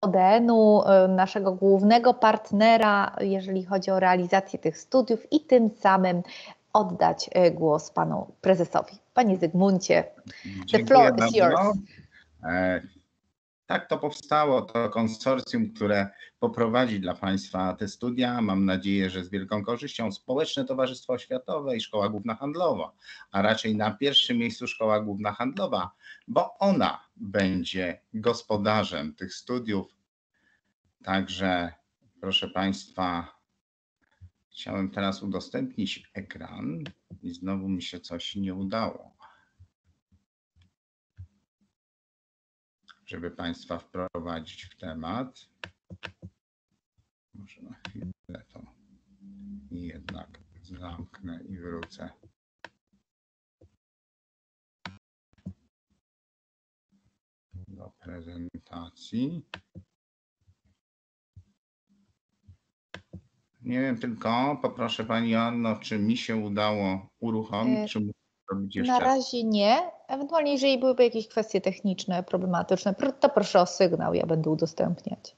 ODN-u, e, naszego głównego partnera, jeżeli chodzi o realizację tych studiów i tym samym oddać e, głos panu prezesowi. Panie Zygmuncie, the floor is yours. Tak to powstało, to konsorcjum, które poprowadzi dla Państwa te studia. Mam nadzieję, że z wielką korzyścią Społeczne Towarzystwo Oświatowe i Szkoła Główna Handlowa, a raczej na pierwszym miejscu Szkoła Główna Handlowa, bo ona będzie gospodarzem tych studiów. Także proszę Państwa, chciałem teraz udostępnić ekran i znowu mi się coś nie udało. Żeby Państwa wprowadzić w temat. Może na chwilę to jednak zamknę i wrócę. Do prezentacji. Nie wiem tylko, poproszę Pani Anno, czy mi się udało uruchomić, czy robić jeszcze? Na razie nie. Ewentualnie, jeżeli byłyby jakieś kwestie techniczne, problematyczne, to proszę o sygnał, ja będę udostępniać.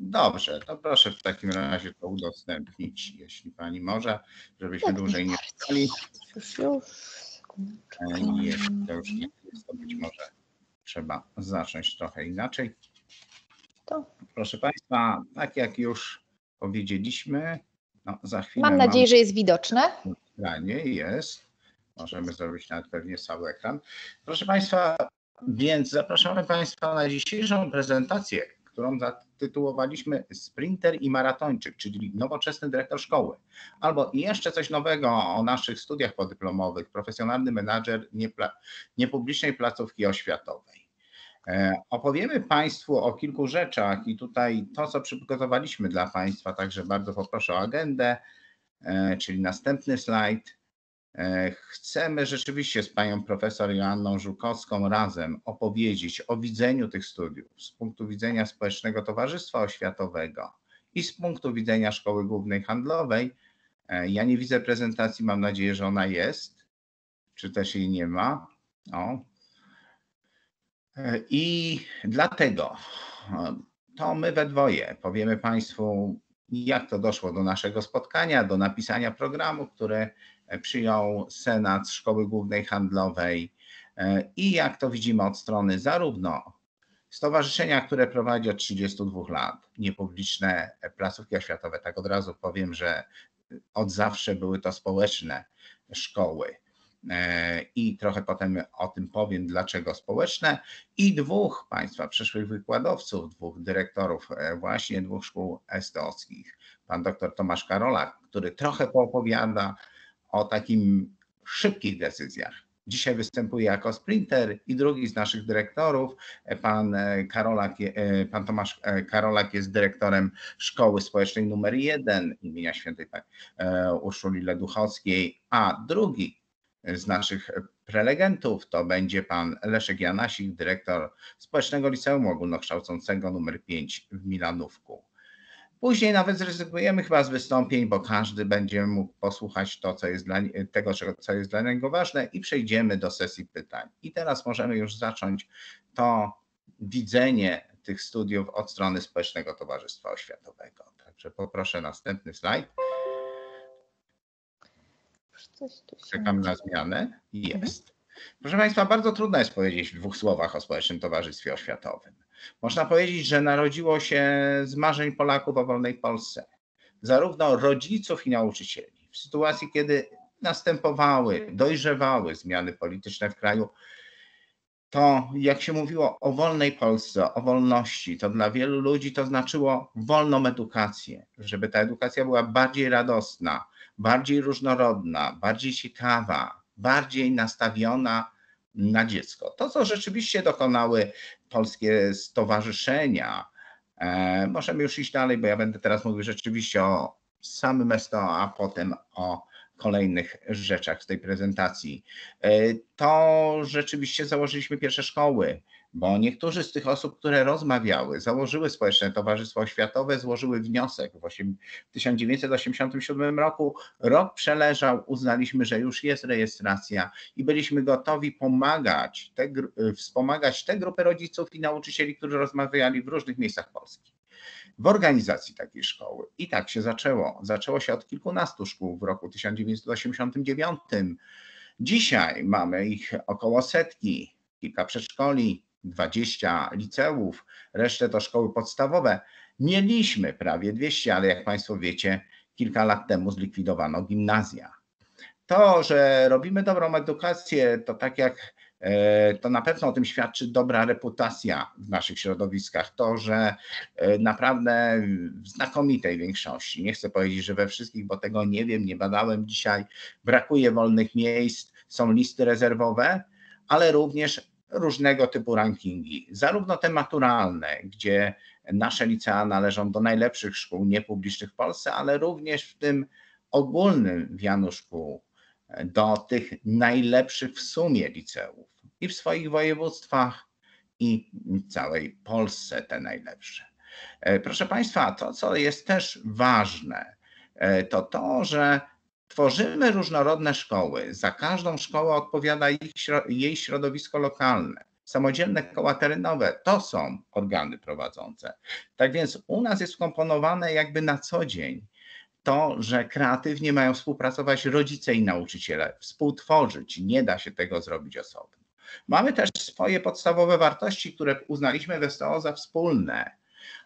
Dobrze, to proszę w takim razie to udostępnić, jeśli Pani może, żebyśmy dłużej nie czekali. Już, już. Jeśli to już nie jest, to być może trzeba zacząć trochę inaczej. To. Proszę Państwa, tak jak już powiedzieliśmy, no za chwilę. Mam nadzieję, mam... że jest widoczne. Nie jest. Możemy zrobić nawet pewnie cały ekran. Proszę Państwa, więc zapraszamy Państwa na dzisiejszą prezentację, którą zatytułowaliśmy Sprinter i Maratończyk, czyli nowoczesny dyrektor szkoły. Albo jeszcze coś nowego o naszych studiach podyplomowych, profesjonalny menadżer niepublicznej placówki oświatowej. E, opowiemy Państwu o kilku rzeczach i tutaj to, co przygotowaliśmy dla Państwa, także bardzo poproszę o agendę, e, czyli następny slajd. E, chcemy rzeczywiście z panią profesor Joanną Żukowską razem opowiedzieć o widzeniu tych studiów z punktu widzenia Społecznego Towarzystwa Oświatowego i z punktu widzenia Szkoły Głównej Handlowej. E, ja nie widzę prezentacji, mam nadzieję, że ona jest, czy też jej nie ma. O. E, I dlatego to my we dwoje powiemy Państwu, jak to doszło do naszego spotkania, do napisania programu, który przyjął Senat Szkoły Głównej Handlowej e, i jak to widzimy od strony zarówno stowarzyszenia, które prowadzi od 32 lat, niepubliczne placówki oświatowe, tak od razu powiem, że od zawsze były to społeczne szkoły. E, I trochę potem o tym powiem, dlaczego społeczne. I dwóch Państwa przyszłych wykładowców, dwóch dyrektorów e, właśnie dwóch szkół estockich. Pan dr Tomasz Karolak, który trochę poopowiada o takim szybkich decyzjach. Dzisiaj występuje jako sprinter i drugi z naszych dyrektorów, pan, e, Karolak, e, pan Tomasz e, Karolak jest dyrektorem Szkoły Społecznej numer 1 imienia świętej Urszuli Leduchowskiej, a drugi z naszych prelegentów to będzie pan Leszek Janasik, dyrektor Społecznego Liceum Ogólnokształcącego numer 5 w Milanówku. Później nawet zrezygnujemy chyba z wystąpień, bo każdy będzie mógł posłuchać to, co jest dla, tego, co jest dla niego ważne i przejdziemy do sesji pytań. I teraz możemy już zacząć to widzenie tych studiów od strony Społecznego Towarzystwa Oświatowego. Także poproszę następny slajd. Czekam na zmianę. Jest. Proszę Państwa, bardzo trudno jest powiedzieć w dwóch słowach o Społecznym Towarzystwie Oświatowym. Można powiedzieć, że narodziło się z marzeń Polaków o wolnej Polsce, zarówno rodziców i nauczycieli. W sytuacji, kiedy następowały, dojrzewały zmiany polityczne w kraju, to jak się mówiło o wolnej Polsce, o wolności, to dla wielu ludzi to znaczyło wolną edukację, żeby ta edukacja była bardziej radosna, bardziej różnorodna, bardziej ciekawa, bardziej nastawiona na dziecko. To, co rzeczywiście dokonały polskie stowarzyszenia, e, możemy już iść dalej, bo ja będę teraz mówił rzeczywiście o samym STO, a potem o kolejnych rzeczach z tej prezentacji. E, to rzeczywiście założyliśmy pierwsze szkoły bo niektórzy z tych osób, które rozmawiały, założyły Społeczne Towarzystwo Oświatowe, złożyły wniosek w 1987 roku. Rok przeleżał, uznaliśmy, że już jest rejestracja i byliśmy gotowi pomagać, te, wspomagać te grupy rodziców i nauczycieli, którzy rozmawiali w różnych miejscach Polski w organizacji takiej szkoły. I tak się zaczęło. Zaczęło się od kilkunastu szkół w roku 1989. Dzisiaj mamy ich około setki, kilka przedszkoli, 20 liceów, resztę to szkoły podstawowe. Mieliśmy prawie 200, ale jak Państwo wiecie, kilka lat temu zlikwidowano gimnazja. To, że robimy dobrą edukację, to tak jak e, to na pewno o tym świadczy dobra reputacja w naszych środowiskach. To, że e, naprawdę w znakomitej większości, nie chcę powiedzieć, że we wszystkich, bo tego nie wiem, nie badałem dzisiaj, brakuje wolnych miejsc, są listy rezerwowe, ale również różnego typu rankingi, zarówno te maturalne, gdzie nasze licea należą do najlepszych szkół niepublicznych w Polsce, ale również w tym ogólnym wianu szkół do tych najlepszych w sumie liceów i w swoich województwach i w całej Polsce te najlepsze. E, proszę Państwa, to co jest też ważne, e, to to, że Tworzymy różnorodne szkoły. Za każdą szkołę odpowiada jej środowisko lokalne. Samodzielne koła terenowe to są organy prowadzące. Tak więc u nas jest wkomponowane jakby na co dzień to, że kreatywnie mają współpracować rodzice i nauczyciele, współtworzyć. Nie da się tego zrobić osobno. Mamy też swoje podstawowe wartości, które uznaliśmy we STO za wspólne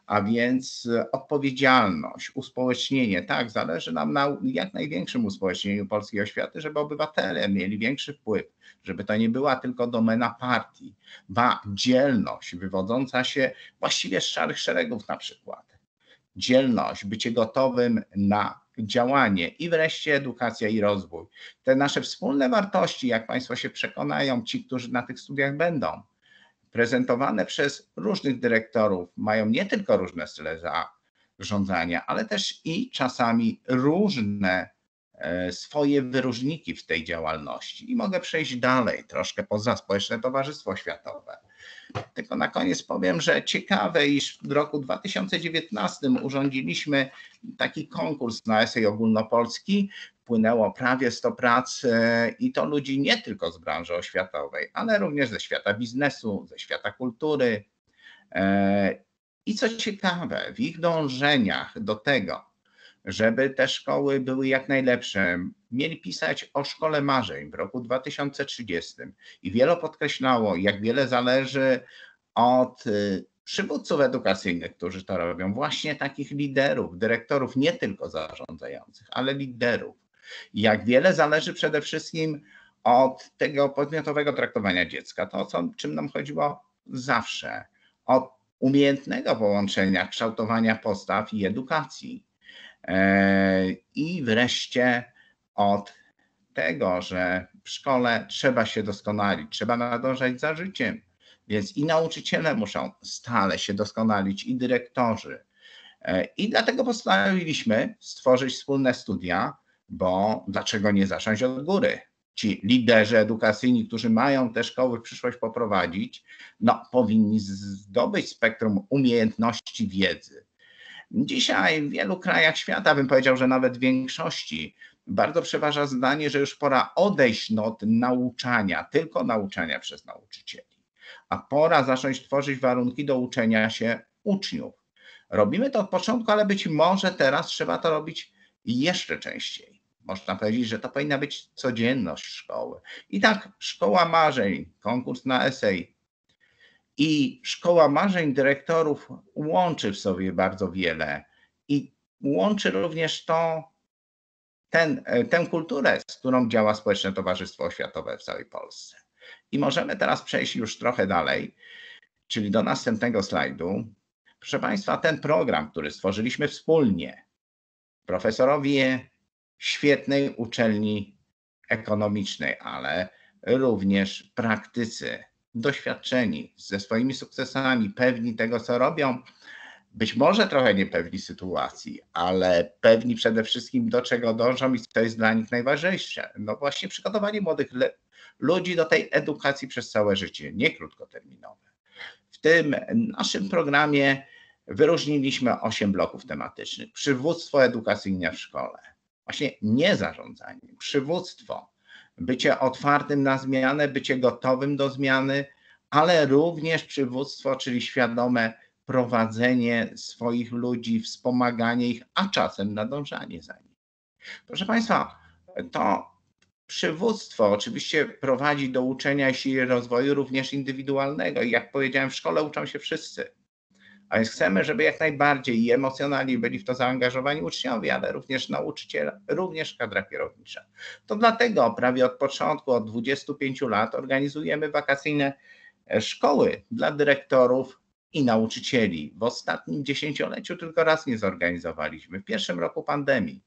a więc odpowiedzialność, uspołecznienie. Tak, zależy nam na jak największym uspołecznieniu polskiej oświaty, żeby obywatele mieli większy wpływ, żeby to nie była tylko domena partii, ba, dzielność wywodząca się właściwie z szarych szeregów na przykład. Dzielność, bycie gotowym na działanie i wreszcie edukacja i rozwój. Te nasze wspólne wartości, jak Państwo się przekonają, ci, którzy na tych studiach będą, prezentowane przez różnych dyrektorów mają nie tylko różne style zarządzania, ale też i czasami różne e, swoje wyróżniki w tej działalności. I mogę przejść dalej, troszkę poza Społeczne Towarzystwo Światowe. Tylko na koniec powiem, że ciekawe, iż w roku 2019 urządziliśmy taki konkurs na esej ogólnopolski, wpłynęło prawie 100 prac e, i to ludzi nie tylko z branży oświatowej, ale również ze świata biznesu, ze świata kultury. E, I co ciekawe, w ich dążeniach do tego, żeby te szkoły były jak najlepsze, mieli pisać o szkole marzeń w roku 2030 i wiele podkreślało, jak wiele zależy od y, przywódców edukacyjnych, którzy to robią, właśnie takich liderów, dyrektorów, nie tylko zarządzających, ale liderów jak wiele zależy przede wszystkim od tego podmiotowego traktowania dziecka. To, o czym nam chodziło zawsze. Od umiejętnego połączenia kształtowania postaw i edukacji. E, I wreszcie od tego, że w szkole trzeba się doskonalić, trzeba nadążać za życiem. Więc i nauczyciele muszą stale się doskonalić, i dyrektorzy. E, I dlatego postanowiliśmy stworzyć wspólne studia, bo dlaczego nie zacząć od góry? Ci liderzy edukacyjni, którzy mają te szkoły w przyszłość poprowadzić, no, powinni zdobyć spektrum umiejętności wiedzy. Dzisiaj w wielu krajach świata, bym powiedział, że nawet w większości, bardzo przeważa zdanie, że już pora odejść od nauczania, tylko nauczania przez nauczycieli, a pora zacząć tworzyć warunki do uczenia się uczniów. Robimy to od początku, ale być może teraz trzeba to robić jeszcze częściej. Można powiedzieć, że to powinna być codzienność szkoły. I tak, szkoła marzeń, konkurs na esej i szkoła marzeń dyrektorów łączy w sobie bardzo wiele i łączy również to, ten, tę kulturę, z którą działa Społeczne Towarzystwo Oświatowe w całej Polsce. I możemy teraz przejść już trochę dalej, czyli do następnego slajdu. Proszę Państwa, ten program, który stworzyliśmy wspólnie, profesorowie świetnej uczelni ekonomicznej, ale również praktycy, doświadczeni, ze swoimi sukcesami, pewni tego, co robią, być może trochę niepewni sytuacji, ale pewni przede wszystkim do czego dążą i co jest dla nich najważniejsze. No właśnie przygotowanie młodych ludzi do tej edukacji przez całe życie, nie krótkoterminowe. W tym naszym programie wyróżniliśmy osiem bloków tematycznych. Przywództwo edukacyjne w szkole. Właśnie nie zarządzanie, przywództwo, bycie otwartym na zmianę, bycie gotowym do zmiany, ale również przywództwo, czyli świadome prowadzenie swoich ludzi, wspomaganie ich, a czasem nadążanie za nimi. Proszę Państwa, to przywództwo oczywiście prowadzi do uczenia i rozwoju również indywidualnego. I jak powiedziałem, w szkole uczą się wszyscy. A więc chcemy, żeby jak najbardziej i emocjonalnie byli w to zaangażowani uczniowie, ale również nauczyciele, również kadra kierownicza. To dlatego prawie od początku, od 25 lat organizujemy wakacyjne szkoły dla dyrektorów i nauczycieli. W ostatnim dziesięcioleciu tylko raz nie zorganizowaliśmy, w pierwszym roku pandemii,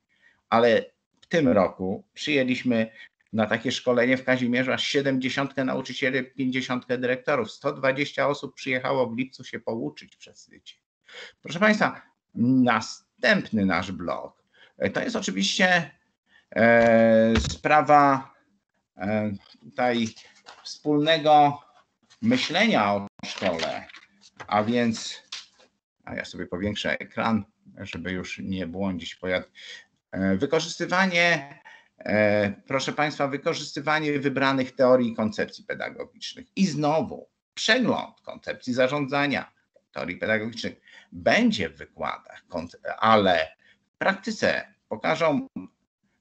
ale w tym roku przyjęliśmy na takie szkolenie w Kazimierzu aż 70 nauczycieli, 50 dyrektorów. 120 osób przyjechało w lipcu się pouczyć przez tydzień. Proszę Państwa, następny nasz blok to jest oczywiście e, sprawa e, tutaj wspólnego myślenia o szkole, a więc, a ja sobie powiększę ekran, żeby już nie błądzić pojad. E, wykorzystywanie, proszę Państwa, wykorzystywanie wybranych teorii i koncepcji pedagogicznych. I znowu przegląd koncepcji zarządzania teorii pedagogicznych będzie w wykładach, ale w praktyce pokażą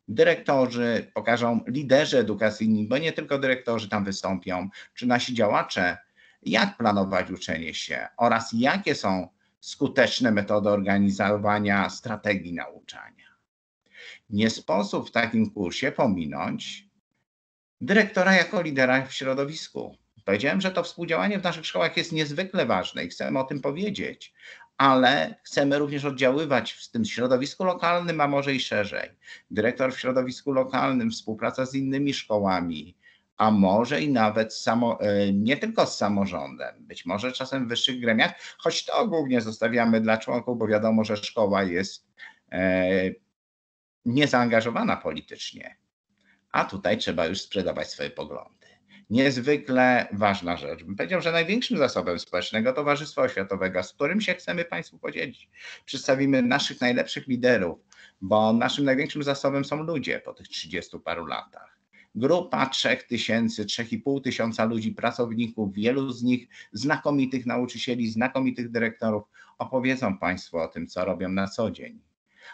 dyrektorzy, pokażą liderzy edukacyjni, bo nie tylko dyrektorzy tam wystąpią, czy nasi działacze, jak planować uczenie się oraz jakie są skuteczne metody organizowania strategii nauczania. Nie sposób w takim kursie pominąć dyrektora jako lidera w środowisku. Powiedziałem, że to współdziałanie w naszych szkołach jest niezwykle ważne i chcemy o tym powiedzieć, ale chcemy również oddziaływać w tym środowisku lokalnym, a może i szerzej. Dyrektor w środowisku lokalnym, współpraca z innymi szkołami, a może i nawet samo, e, nie tylko z samorządem, być może czasem w wyższych gremiach, choć to głównie zostawiamy dla członków, bo wiadomo, że szkoła jest e, niezaangażowana politycznie, a tutaj trzeba już sprzedawać swoje poglądy niezwykle ważna rzecz. Bym powiedział, że największym zasobem społecznego Towarzystwa Oświatowego, z którym się chcemy Państwu podzielić. Przedstawimy naszych najlepszych liderów, bo naszym największym zasobem są ludzie po tych 30 paru latach. Grupa 3000, 3,5 tysiąca ludzi, pracowników, wielu z nich znakomitych nauczycieli, znakomitych dyrektorów opowiedzą Państwu o tym, co robią na co dzień.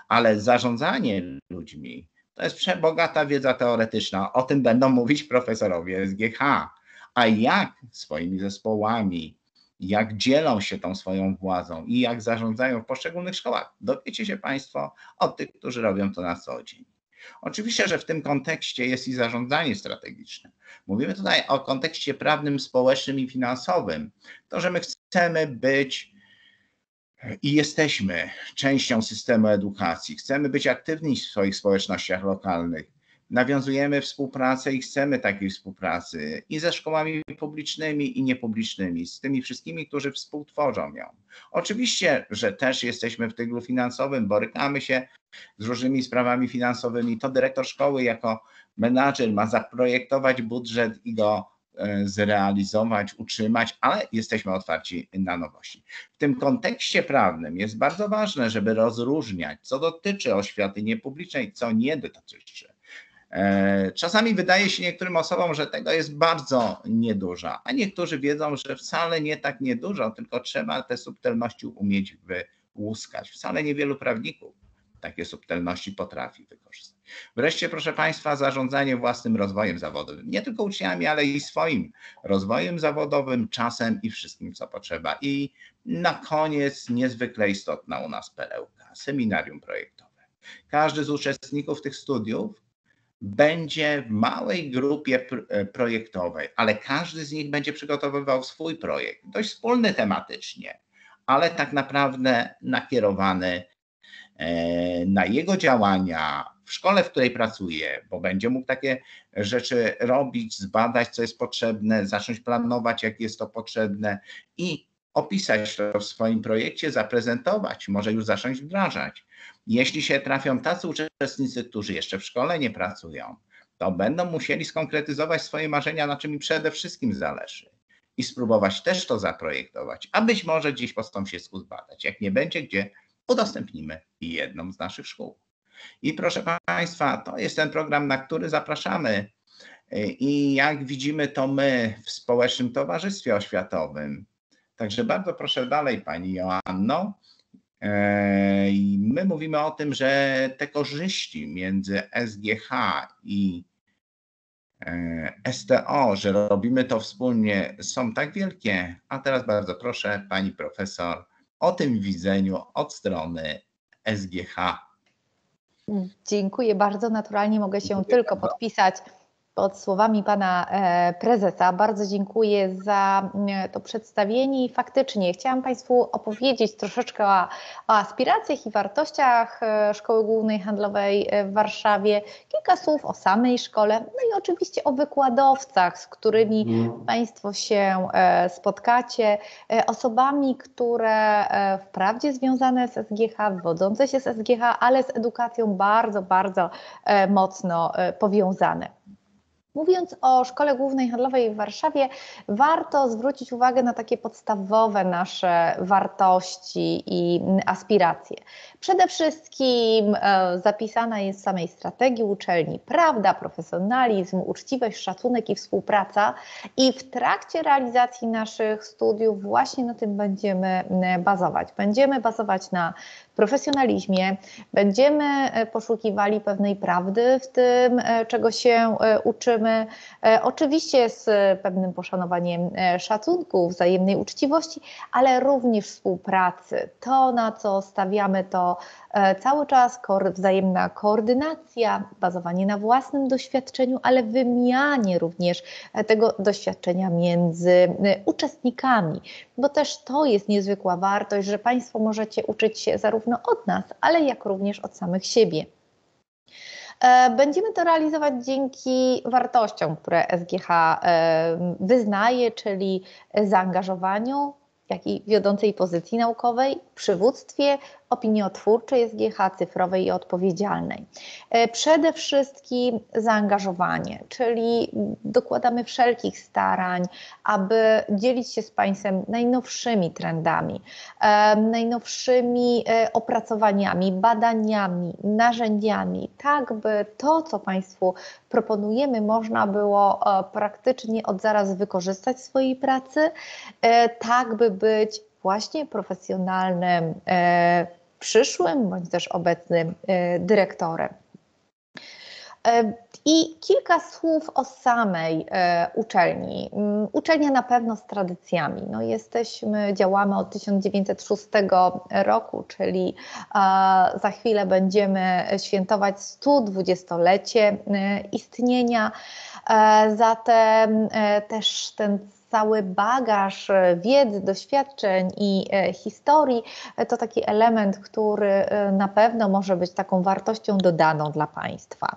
Ale zarządzanie ludźmi to jest przebogata wiedza teoretyczna. O tym będą mówić profesorowie SGH. A jak swoimi zespołami, jak dzielą się tą swoją władzą i jak zarządzają w poszczególnych szkołach, dowiecie się Państwo od tych, którzy robią to na co dzień. Oczywiście, że w tym kontekście jest i zarządzanie strategiczne. Mówimy tutaj o kontekście prawnym, społecznym i finansowym. To, że my chcemy być i jesteśmy częścią systemu edukacji. Chcemy być aktywni w swoich społecznościach lokalnych. Nawiązujemy współpracę i chcemy takiej współpracy i ze szkołami publicznymi i niepublicznymi, z tymi wszystkimi, którzy współtworzą ją. Oczywiście, że też jesteśmy w tyglu finansowym, borykamy się z różnymi sprawami finansowymi. To dyrektor szkoły jako menadżer ma zaprojektować budżet i go zrealizować, utrzymać, ale jesteśmy otwarci na nowości. W tym kontekście prawnym jest bardzo ważne, żeby rozróżniać, co dotyczy oświaty niepublicznej, co nie dotyczy. E, czasami wydaje się niektórym osobom, że tego jest bardzo niedużo, a niektórzy wiedzą, że wcale nie tak niedużo, tylko trzeba te subtelności umieć wyłuskać. Wcale niewielu prawników takie subtelności potrafi wykorzystać. Wreszcie, proszę Państwa, zarządzanie własnym rozwojem zawodowym. Nie tylko uczniami, ale i swoim rozwojem zawodowym, czasem i wszystkim, co potrzeba. I na koniec niezwykle istotna u nas perełka, seminarium projektowe. Każdy z uczestników tych studiów będzie w małej grupie e, projektowej, ale każdy z nich będzie przygotowywał swój projekt, dość wspólny tematycznie, ale tak naprawdę nakierowany E, na jego działania w szkole, w której pracuje, bo będzie mógł takie rzeczy robić, zbadać, co jest potrzebne, zacząć planować, jak jest to potrzebne i opisać to w swoim projekcie, zaprezentować, może już zacząć wdrażać. Jeśli się trafią tacy uczestnicy, którzy jeszcze w szkole nie pracują, to będą musieli skonkretyzować swoje marzenia, na czym im przede wszystkim zależy. i spróbować też to zaprojektować, a być może gdzieś po się zbadać. Jak nie będzie gdzie, udostępnimy jedną z naszych szkół. I proszę Państwa, to jest ten program, na który zapraszamy. I jak widzimy, to my w Społecznym Towarzystwie Oświatowym. Także bardzo proszę dalej, Pani Joanno. E, my mówimy o tym, że te korzyści między SGH i e, STO, że robimy to wspólnie, są tak wielkie. A teraz bardzo proszę pani profesor o tym widzeniu od strony SGH. Dziękuję bardzo. Naturalnie mogę się Dziękuję tylko bardzo. podpisać pod słowami pana e, prezesa. Bardzo dziękuję za e, to przedstawienie i faktycznie chciałam Państwu opowiedzieć troszeczkę o, o aspiracjach i wartościach e, Szkoły Głównej Handlowej w Warszawie, kilka słów o samej szkole, no i oczywiście o wykładowcach, z którymi mm. Państwo się spotkacie, osobami, które wprawdzie związane z SGH, wywodzące się z SGH, ale z edukacją bardzo, bardzo mocno powiązane. Mówiąc o Szkole Głównej Handlowej w Warszawie, warto zwrócić uwagę na takie podstawowe nasze wartości i aspiracje. Przede wszystkim e, zapisana jest w samej strategii uczelni prawda, profesjonalizm, uczciwość, szacunek i współpraca, i w trakcie realizacji naszych studiów właśnie na tym będziemy bazować. Będziemy bazować na profesjonalizmie, będziemy e, poszukiwali pewnej prawdy w tym, e, czego się uczymy. Oczywiście z pewnym poszanowaniem szacunku, wzajemnej uczciwości, ale również współpracy. To, na co stawiamy, to cały czas wzajemna koordynacja, bazowanie na własnym doświadczeniu, ale wymianie również tego doświadczenia między uczestnikami, bo też to jest niezwykła wartość, że Państwo możecie uczyć się zarówno od nas, ale jak również od samych siebie. E, będziemy to realizować dzięki wartościom, które SGH e, wyznaje, czyli zaangażowaniu, jak i wiodącej pozycji naukowej, przywództwie, opiniotwórczej SGH, cyfrowej i odpowiedzialnej. E, przede wszystkim zaangażowanie, czyli dokładamy wszelkich starań, aby dzielić się z Państwem najnowszymi trendami, e, najnowszymi e, opracowaniami, badaniami, narzędziami, tak by to, co Państwu proponujemy, można było praktycznie od zaraz wykorzystać w swojej pracy, tak by być właśnie profesjonalnym przyszłym bądź też obecnym e, dyrektorem. E, I kilka słów o samej e, uczelni. Mm, uczelnia na pewno z tradycjami. No jesteśmy, działamy od 1906 roku, czyli za chwilę będziemy świętować 120-lecie istnienia. Zatem też ten cały bagaż e, wiedzy, doświadczeń i e, historii e, to taki element, który na pewno może być taką wartością dodaną dla państwa.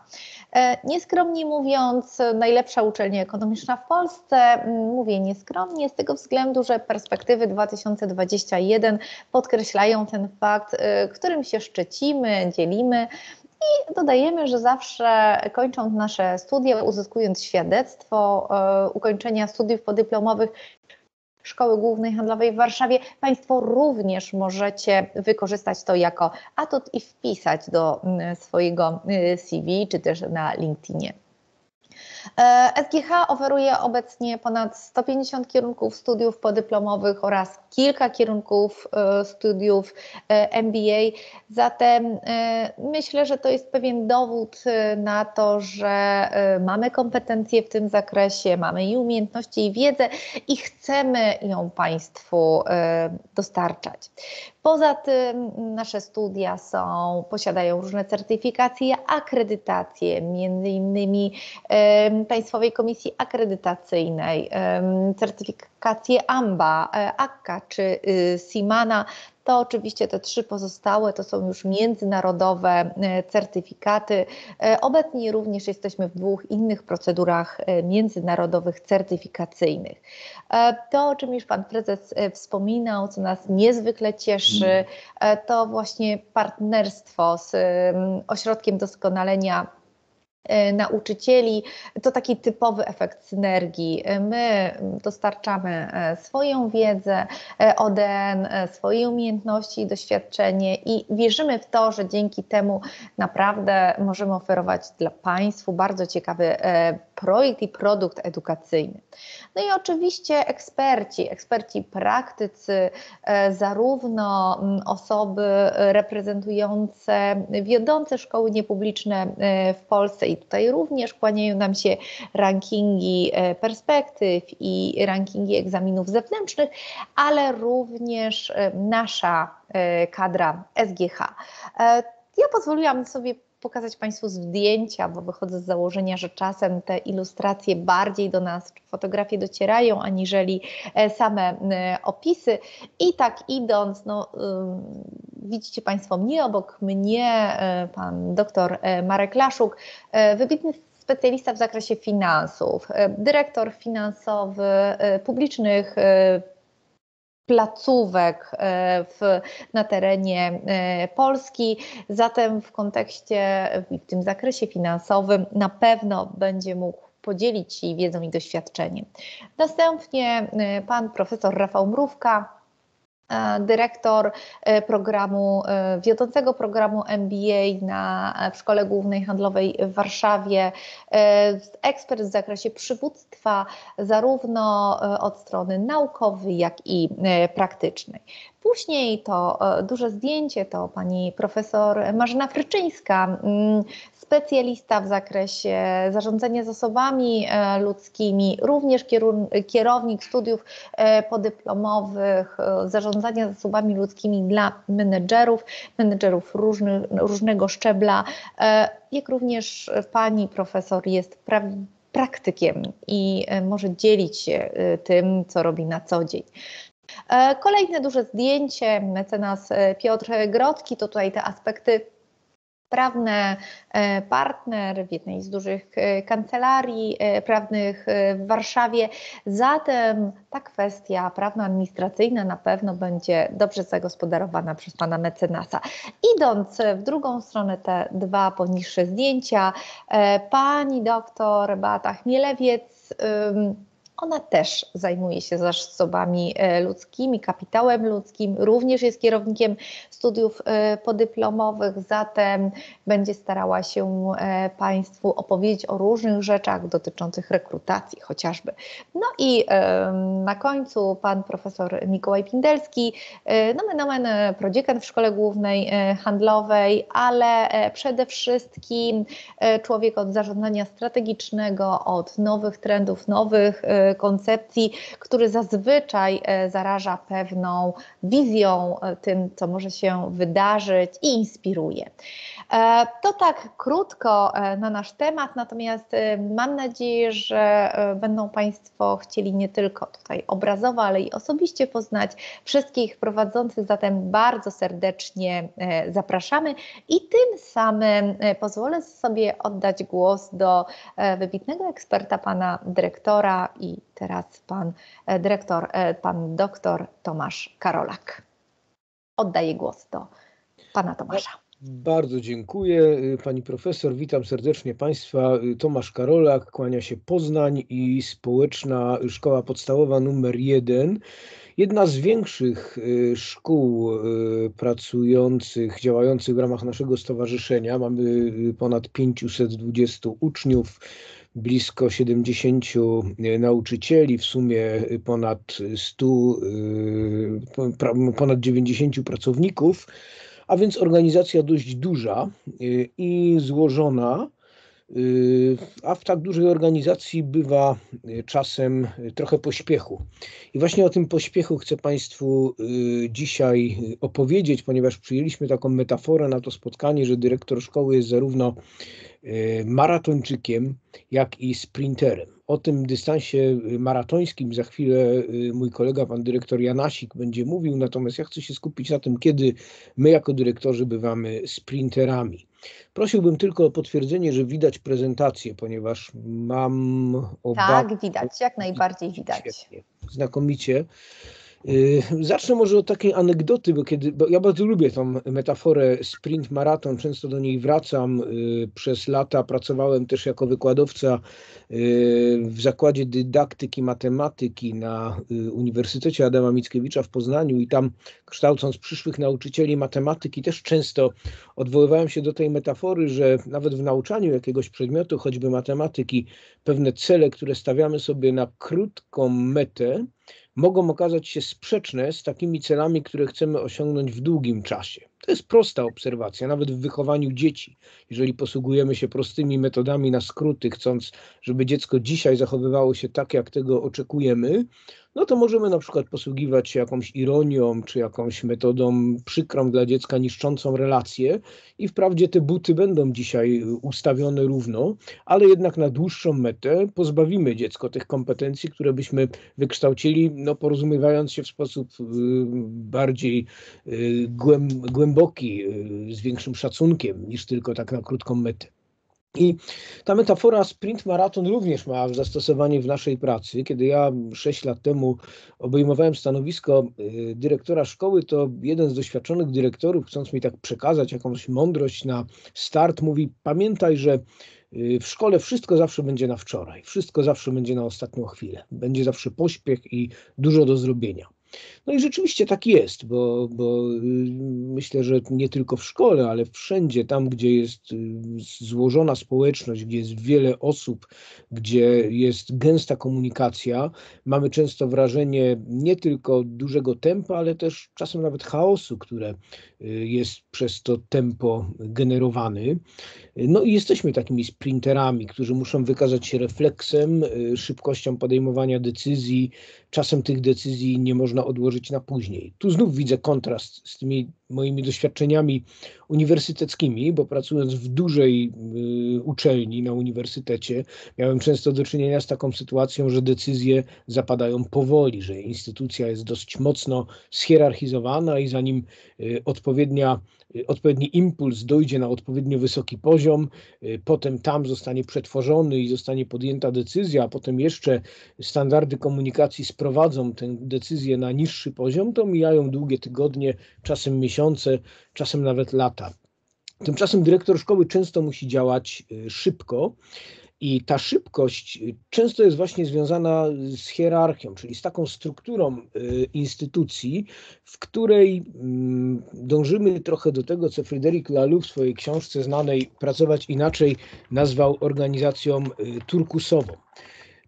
Nieskromnie mówiąc, najlepsza uczelnia ekonomiczna w Polsce, mówię nieskromnie z tego względu, że perspektywy 2021 podkreślają ten fakt, którym się szczycimy, dzielimy. I dodajemy, że zawsze kończąc nasze studia, uzyskując świadectwo e, ukończenia studiów podyplomowych, Szkoły Głównej Handlowej w Warszawie, Państwo również możecie wykorzystać to jako atut i wpisać do swojego e, CV czy też na LinkedInie. E, SGH oferuje obecnie ponad 150 kierunków studiów podyplomowych oraz kilka kierunków e, studiów e, MBA. Zatem myślę, że to jest pewien dowód na to, że mamy kompetencje w tym zakresie, mamy i umiejętności, i wiedzę i chcemy ją Państwu dostarczać. Poza tym nasze studia są, posiadają różne certyfikacje, akredytacje, między innymi Państwowej Komisji Akredytacyjnej, certyfikacje AMBA, e, AKKA czy y, SIMANA. To oczywiście te trzy pozostałe to są już międzynarodowe e, certyfikaty. E, obecnie również jesteśmy w dwóch innych procedurach międzynarodowych certyfikacyjnych. To, o czym już Pan Prezes wspominał, co nas niezwykle cieszy, to właśnie partnerstwo z Ośrodkiem Doskonalenia E, nauczycieli, to taki typowy efekt synergii. My dostarczamy e, swoją wiedzę, e, ODN, swoje umiejętności i doświadczenie i wierzymy w to, że dzięki temu naprawdę możemy oferować dla Państwu bardzo ciekawy projekt i produkt edukacyjny. No i oczywiście eksperci, eksperci praktycy, zarówno osoby reprezentujące wiodące szkoły niepubliczne w Polsce i tutaj również kłaniają nam się rankingi e, perspektyw i rankingi egzaminów zewnętrznych, ale również e, nasza e, kadra SGH. Ja pozwoliłam sobie pokazać Państwu zdjęcia, bo wychodzę z założenia, że czasem te ilustracje bardziej do nas, fotografie docierają, aniżeli same opisy. I tak idąc, no, widzicie Państwo mnie, obok mnie pan doktor Marek Laszuk, wybitny specjalista w zakresie finansów, dyrektor finansowy publicznych placówek w, na terenie Polski. Zatem w kontekście, w tym zakresie finansowym na pewno będzie mógł podzielić się wiedzą i doświadczeniem. Następnie pan profesor Rafał Mrówka, E, dyrektor e, programu, e, wiodącego programu MBA na, w Szkole Głównej Handlowej w Warszawie, ekspert w zakresie przywództwa, zarówno od strony naukowej, jak i praktycznej. Później to duże zdjęcie to pani profesor Marzena Fryczyńska, mm, specjalista w zakresie zarządzania zasobami e, ludzkimi, również kierownik studiów e, podyplomowych, e, zarządzania zasobami ludzkimi dla menedżerów, menedżerów różny, różnego szczebla, jak również pani profesor jest pra praktykiem i może dzielić się tym, co robi na co dzień. Kolejne duże zdjęcie, mecenas Piotr Grodki, to tutaj te aspekty prawne, e, partner w jednej z dużych e, kancelarii e, prawnych w Warszawie. Zatem ta kwestia prawno-administracyjna na pewno będzie dobrze zagospodarowana przez pana mecenasa. Idąc w drugą stronę, te dwa poniższe zdjęcia, pani doktor Beata Chmielewiec ona też zajmuje się zasobami e, ludzkimi, kapitałem ludzkim, również jest kierownikiem studiów e, podyplomowych, zatem będzie starała się e, Państwu opowiedzieć o różnych rzeczach dotyczących rekrutacji chociażby. No i na końcu pan profesor Mikołaj Pindelski, nomen omen prodziekan w Szkole Głównej Handlowej, ale przede wszystkim człowiek od zarządzania strategicznego, od nowych trendów, nowych koncepcji, który zazwyczaj e, zaraża pewną wizją e, tym, co może się wydarzyć i inspiruje. E, to tak krótko na nasz temat, natomiast mam nadzieję, że będą Państwo chcieli nie tylko tutaj obrazowo, ale i osobiście poznać wszystkich prowadzących, zatem bardzo serdecznie zapraszamy i tym samym pozwolę sobie oddać głos do wybitnego eksperta, pana dyrektora i teraz pan e, dyrektor, e, pan doktor Tomasz Karolak. Oddaję głos do pana Tomasza. Bardzo dziękuję y, pani profesor. Witam serdecznie państwa. Y, Tomasz Karolak, kłania się Poznań i Społeczna Szkoła Podstawowa numer 1. Jedna z większych y, szkół pracujących, działających w ramach naszego stowarzyszenia. Mamy ponad 520 uczniów, blisko 70 e, nauczycieli, w sumie ponad 100, e, ponad 90 pracowników, a więc organizacja dość duża e, i złożona. A w tak dużej organizacji bywa czasem trochę pośpiechu. I właśnie o tym pośpiechu chcę Państwu dzisiaj opowiedzieć, ponieważ przyjęliśmy taką metaforę na to spotkanie, że dyrektor szkoły jest zarówno maratończykiem, jak i sprinterem. O tym dystansie maratońskim za chwilę y, mój kolega, pan dyrektor Janasik będzie mówił, natomiast ja chcę się skupić na tym, kiedy my jako dyrektorzy bywamy sprinterami. Prosiłbym tylko o potwierdzenie, że widać prezentację, ponieważ mam obawy. Tak, widać, jak najbardziej widać. Świetnie, znakomicie. Y, zacznę może od takiej anegdoty, bo, kiedy, bo ja bardzo lubię tą metaforę sprint maraton, często do niej wracam. Y, przez lata pracowałem też jako wykładowca y, w zakładzie dydaktyki matematyki na Uniwersytecie Adama Mickiewicza w Poznaniu i tam kształcąc przyszłych nauczycieli matematyki też często odwoływałem się do tej metafory, że nawet w nauczaniu jakiegoś przedmiotu, choćby matematyki, pewne cele, które stawiamy sobie na krótką metę, mogą okazać się sprzeczne z takimi celami, które chcemy osiągnąć w długim czasie. To jest prosta obserwacja, nawet w wychowaniu dzieci. Jeżeli posługujemy się prostymi metodami na skróty, chcąc, żeby dziecko dzisiaj zachowywało się tak, jak tego oczekujemy, no to możemy na przykład posługiwać się jakąś ironią, czy jakąś metodą przykrą dla dziecka, niszczącą relacje i wprawdzie te buty będą dzisiaj ustawione równo, ale jednak na dłuższą metę pozbawimy dziecko tych kompetencji, które byśmy wykształcili, no porozumiewając się w sposób y, bardziej y, głęboki, y, z większym szacunkiem niż tylko tak na krótką metę. I ta metafora sprint maraton również ma zastosowanie w naszej pracy. Kiedy ja 6 lat temu obejmowałem stanowisko y, dyrektora szkoły, to jeden z doświadczonych dyrektorów, chcąc mi tak przekazać jakąś mądrość na start, mówi: Pamiętaj, że y, w szkole wszystko zawsze będzie na wczoraj, wszystko zawsze będzie na ostatnią chwilę, będzie zawsze pośpiech i dużo do zrobienia. No i rzeczywiście tak jest, bo, bo y, myślę, że nie tylko w szkole, ale wszędzie tam, gdzie jest y, złożona społeczność, gdzie jest wiele osób, gdzie jest gęsta komunikacja, mamy często wrażenie nie tylko dużego tempa, ale też czasem nawet chaosu, które y, jest przez to tempo generowany. No i jesteśmy takimi sprinterami, którzy muszą wykazać się refleksem, szybkością podejmowania decyzji. Czasem tych decyzji nie można odłożyć na później. Tu znów widzę kontrast z tymi moimi doświadczeniami uniwersyteckimi, bo pracując w dużej y, uczelni na uniwersytecie, miałem często do czynienia z taką sytuacją, że decyzje zapadają powoli, że instytucja jest dość mocno schierarchizowana i zanim y, odpowiednia odpowiedni impuls dojdzie na odpowiednio wysoki poziom, potem tam zostanie przetworzony i zostanie podjęta decyzja, a potem jeszcze standardy komunikacji sprowadzą tę decyzję na niższy poziom, to mijają długie tygodnie, czasem miesiące, miesiące, czasem nawet lata. Tymczasem dyrektor szkoły często musi działać y, szybko. I ta szybkość y, często jest właśnie związana z hierarchią, czyli z taką strukturą y, instytucji, w której mm, dążymy trochę do tego, co Fryderyk Laloux w swojej książce znanej Pracować inaczej nazwał organizacją turkusową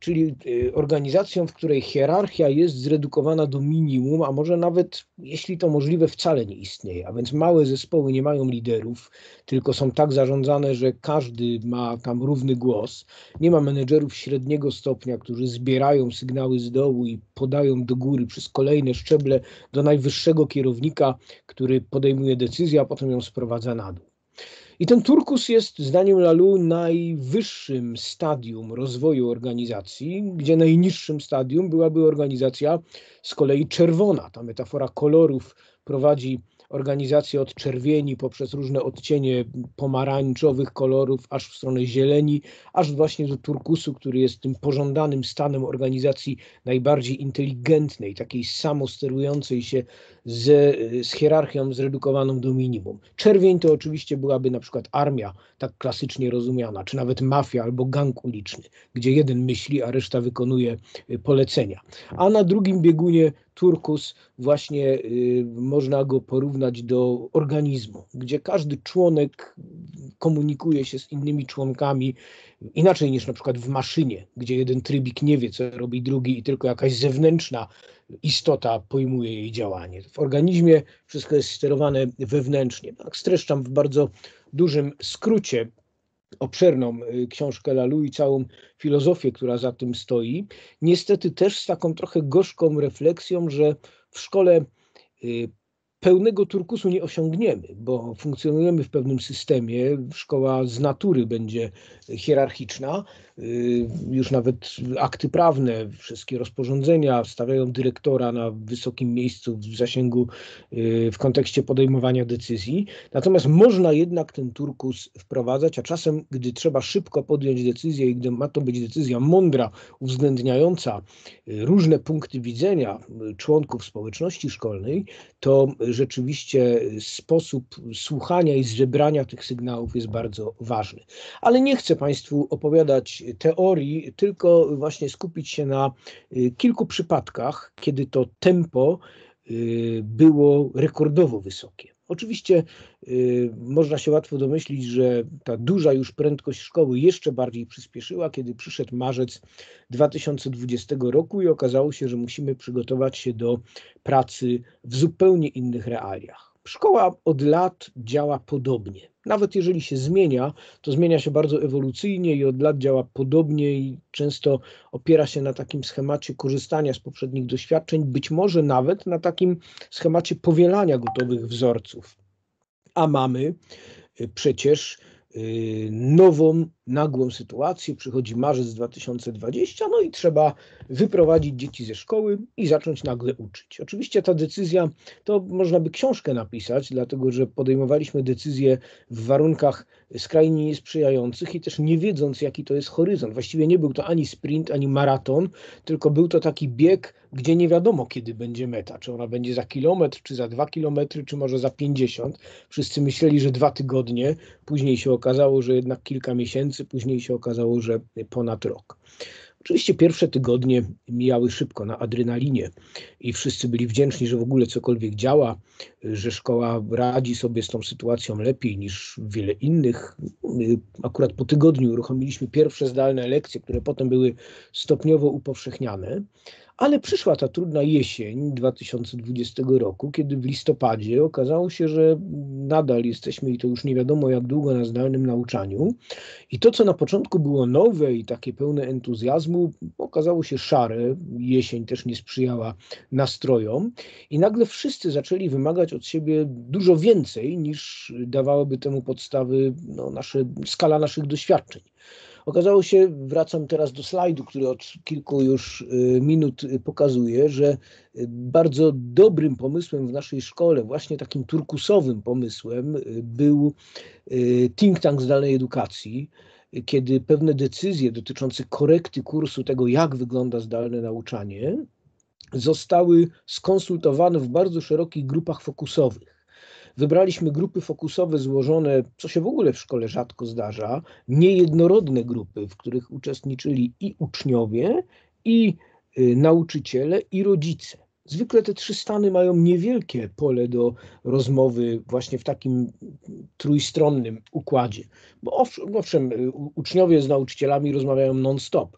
czyli y, organizacją, w której hierarchia jest zredukowana do minimum, a może nawet, jeśli to możliwe, wcale nie istnieje. A więc małe zespoły nie mają liderów, tylko są tak zarządzane, że każdy ma tam równy głos. Nie ma menedżerów średniego stopnia, którzy zbierają sygnały z dołu i podają do góry przez kolejne szczeble do najwyższego kierownika, który podejmuje decyzję, a potem ją sprowadza na dół. I ten turkus jest, zdaniem Lalu, najwyższym stadium rozwoju organizacji, gdzie najniższym stadium byłaby organizacja z kolei czerwona. Ta metafora kolorów prowadzi organizację od czerwieni poprzez różne odcienie pomarańczowych kolorów, aż w stronę zieleni, aż właśnie do turkusu, który jest tym pożądanym stanem organizacji najbardziej inteligentnej, takiej samosterującej się z, z hierarchią zredukowaną do minimum. Czerwień to oczywiście byłaby na przykład armia, tak klasycznie rozumiana, czy nawet mafia albo gang uliczny, gdzie jeden myśli, a reszta wykonuje polecenia. A na drugim biegunie turkus właśnie y, można go porównać do organizmu, gdzie każdy członek komunikuje się z innymi członkami inaczej niż na przykład w maszynie, gdzie jeden trybik nie wie, co robi drugi i tylko jakaś zewnętrzna istota pojmuje jej działanie. W organizmie wszystko jest sterowane wewnętrznie. Tak streszczam w bardzo dużym skrócie obszerną y, książkę Lalu i całą filozofię, która za tym stoi. Niestety też z taką trochę gorzką refleksją, że w szkole y, pełnego turkusu nie osiągniemy, bo funkcjonujemy w pewnym systemie. Szkoła z natury będzie hierarchiczna. Y, już nawet akty prawne, wszystkie rozporządzenia stawiają dyrektora na wysokim miejscu w zasięgu y, w kontekście podejmowania decyzji. Natomiast można jednak ten turkus wprowadzać, a czasem, gdy trzeba szybko podjąć decyzję i gdy ma to być decyzja mądra, uwzględniająca y, różne punkty widzenia członków społeczności szkolnej, to rzeczywiście sposób słuchania i zebrania tych sygnałów jest bardzo ważny. Ale nie chcę Państwu opowiadać teorii, tylko właśnie skupić się na y, kilku przypadkach, kiedy to tempo y, było rekordowo wysokie. Oczywiście y, można się łatwo domyślić, że ta duża już prędkość szkoły jeszcze bardziej przyspieszyła, kiedy przyszedł marzec 2020 roku i okazało się, że musimy przygotować się do pracy w zupełnie innych realiach. Szkoła od lat działa podobnie. Nawet jeżeli się zmienia, to zmienia się bardzo ewolucyjnie i od lat działa podobnie i często opiera się na takim schemacie korzystania z poprzednich doświadczeń, być może nawet na takim schemacie powielania gotowych wzorców. A mamy y, przecież y, nową nagłą sytuację, przychodzi marzec 2020, no i trzeba wyprowadzić dzieci ze szkoły i zacząć nagle uczyć. Oczywiście ta decyzja, to można by książkę napisać, dlatego że podejmowaliśmy decyzję w warunkach skrajnie niesprzyjających i też nie wiedząc, jaki to jest horyzont. Właściwie nie był to ani sprint, ani maraton, tylko był to taki bieg, gdzie nie wiadomo, kiedy będzie meta. Czy ona będzie za kilometr, czy za dwa kilometry, czy może za pięćdziesiąt. Wszyscy myśleli, że dwa tygodnie, później się okazało, że jednak kilka miesięcy miesięcy, później się okazało, że ponad rok. Oczywiście pierwsze tygodnie mijały szybko na adrenalinie i wszyscy byli wdzięczni, że w ogóle cokolwiek działa, że szkoła radzi sobie z tą sytuacją lepiej niż wiele innych. Akurat po tygodniu uruchomiliśmy pierwsze zdalne lekcje, które potem były stopniowo upowszechniane. Ale przyszła ta trudna jesień 2020 roku, kiedy w listopadzie okazało się, że nadal jesteśmy i to już nie wiadomo jak długo na zdalnym nauczaniu. I to, co na początku było nowe i takie pełne entuzjazmu, okazało się szare. Jesień też nie sprzyjała nastrojom. I nagle wszyscy zaczęli wymagać od siebie dużo więcej niż dawałyby temu podstawy no, nasze, skala naszych doświadczeń. Okazało się, wracam teraz do slajdu, który od kilku już y, minut pokazuje, że y, bardzo dobrym pomysłem w naszej szkole, właśnie takim turkusowym pomysłem, y, był think tank zdalnej edukacji, kiedy pewne decyzje dotyczące korekty kursu tego, jak wygląda zdalne nauczanie, zostały skonsultowane w bardzo szerokich grupach fokusowych. Wybraliśmy grupy fokusowe złożone, co się w ogóle w szkole rzadko zdarza, niejednorodne grupy, w których uczestniczyli i uczniowie, i y, nauczyciele, i rodzice. Zwykle te trzy stany mają niewielkie pole do rozmowy właśnie w takim trójstronnym układzie. Bo owszem, owszem uczniowie z nauczycielami rozmawiają non-stop,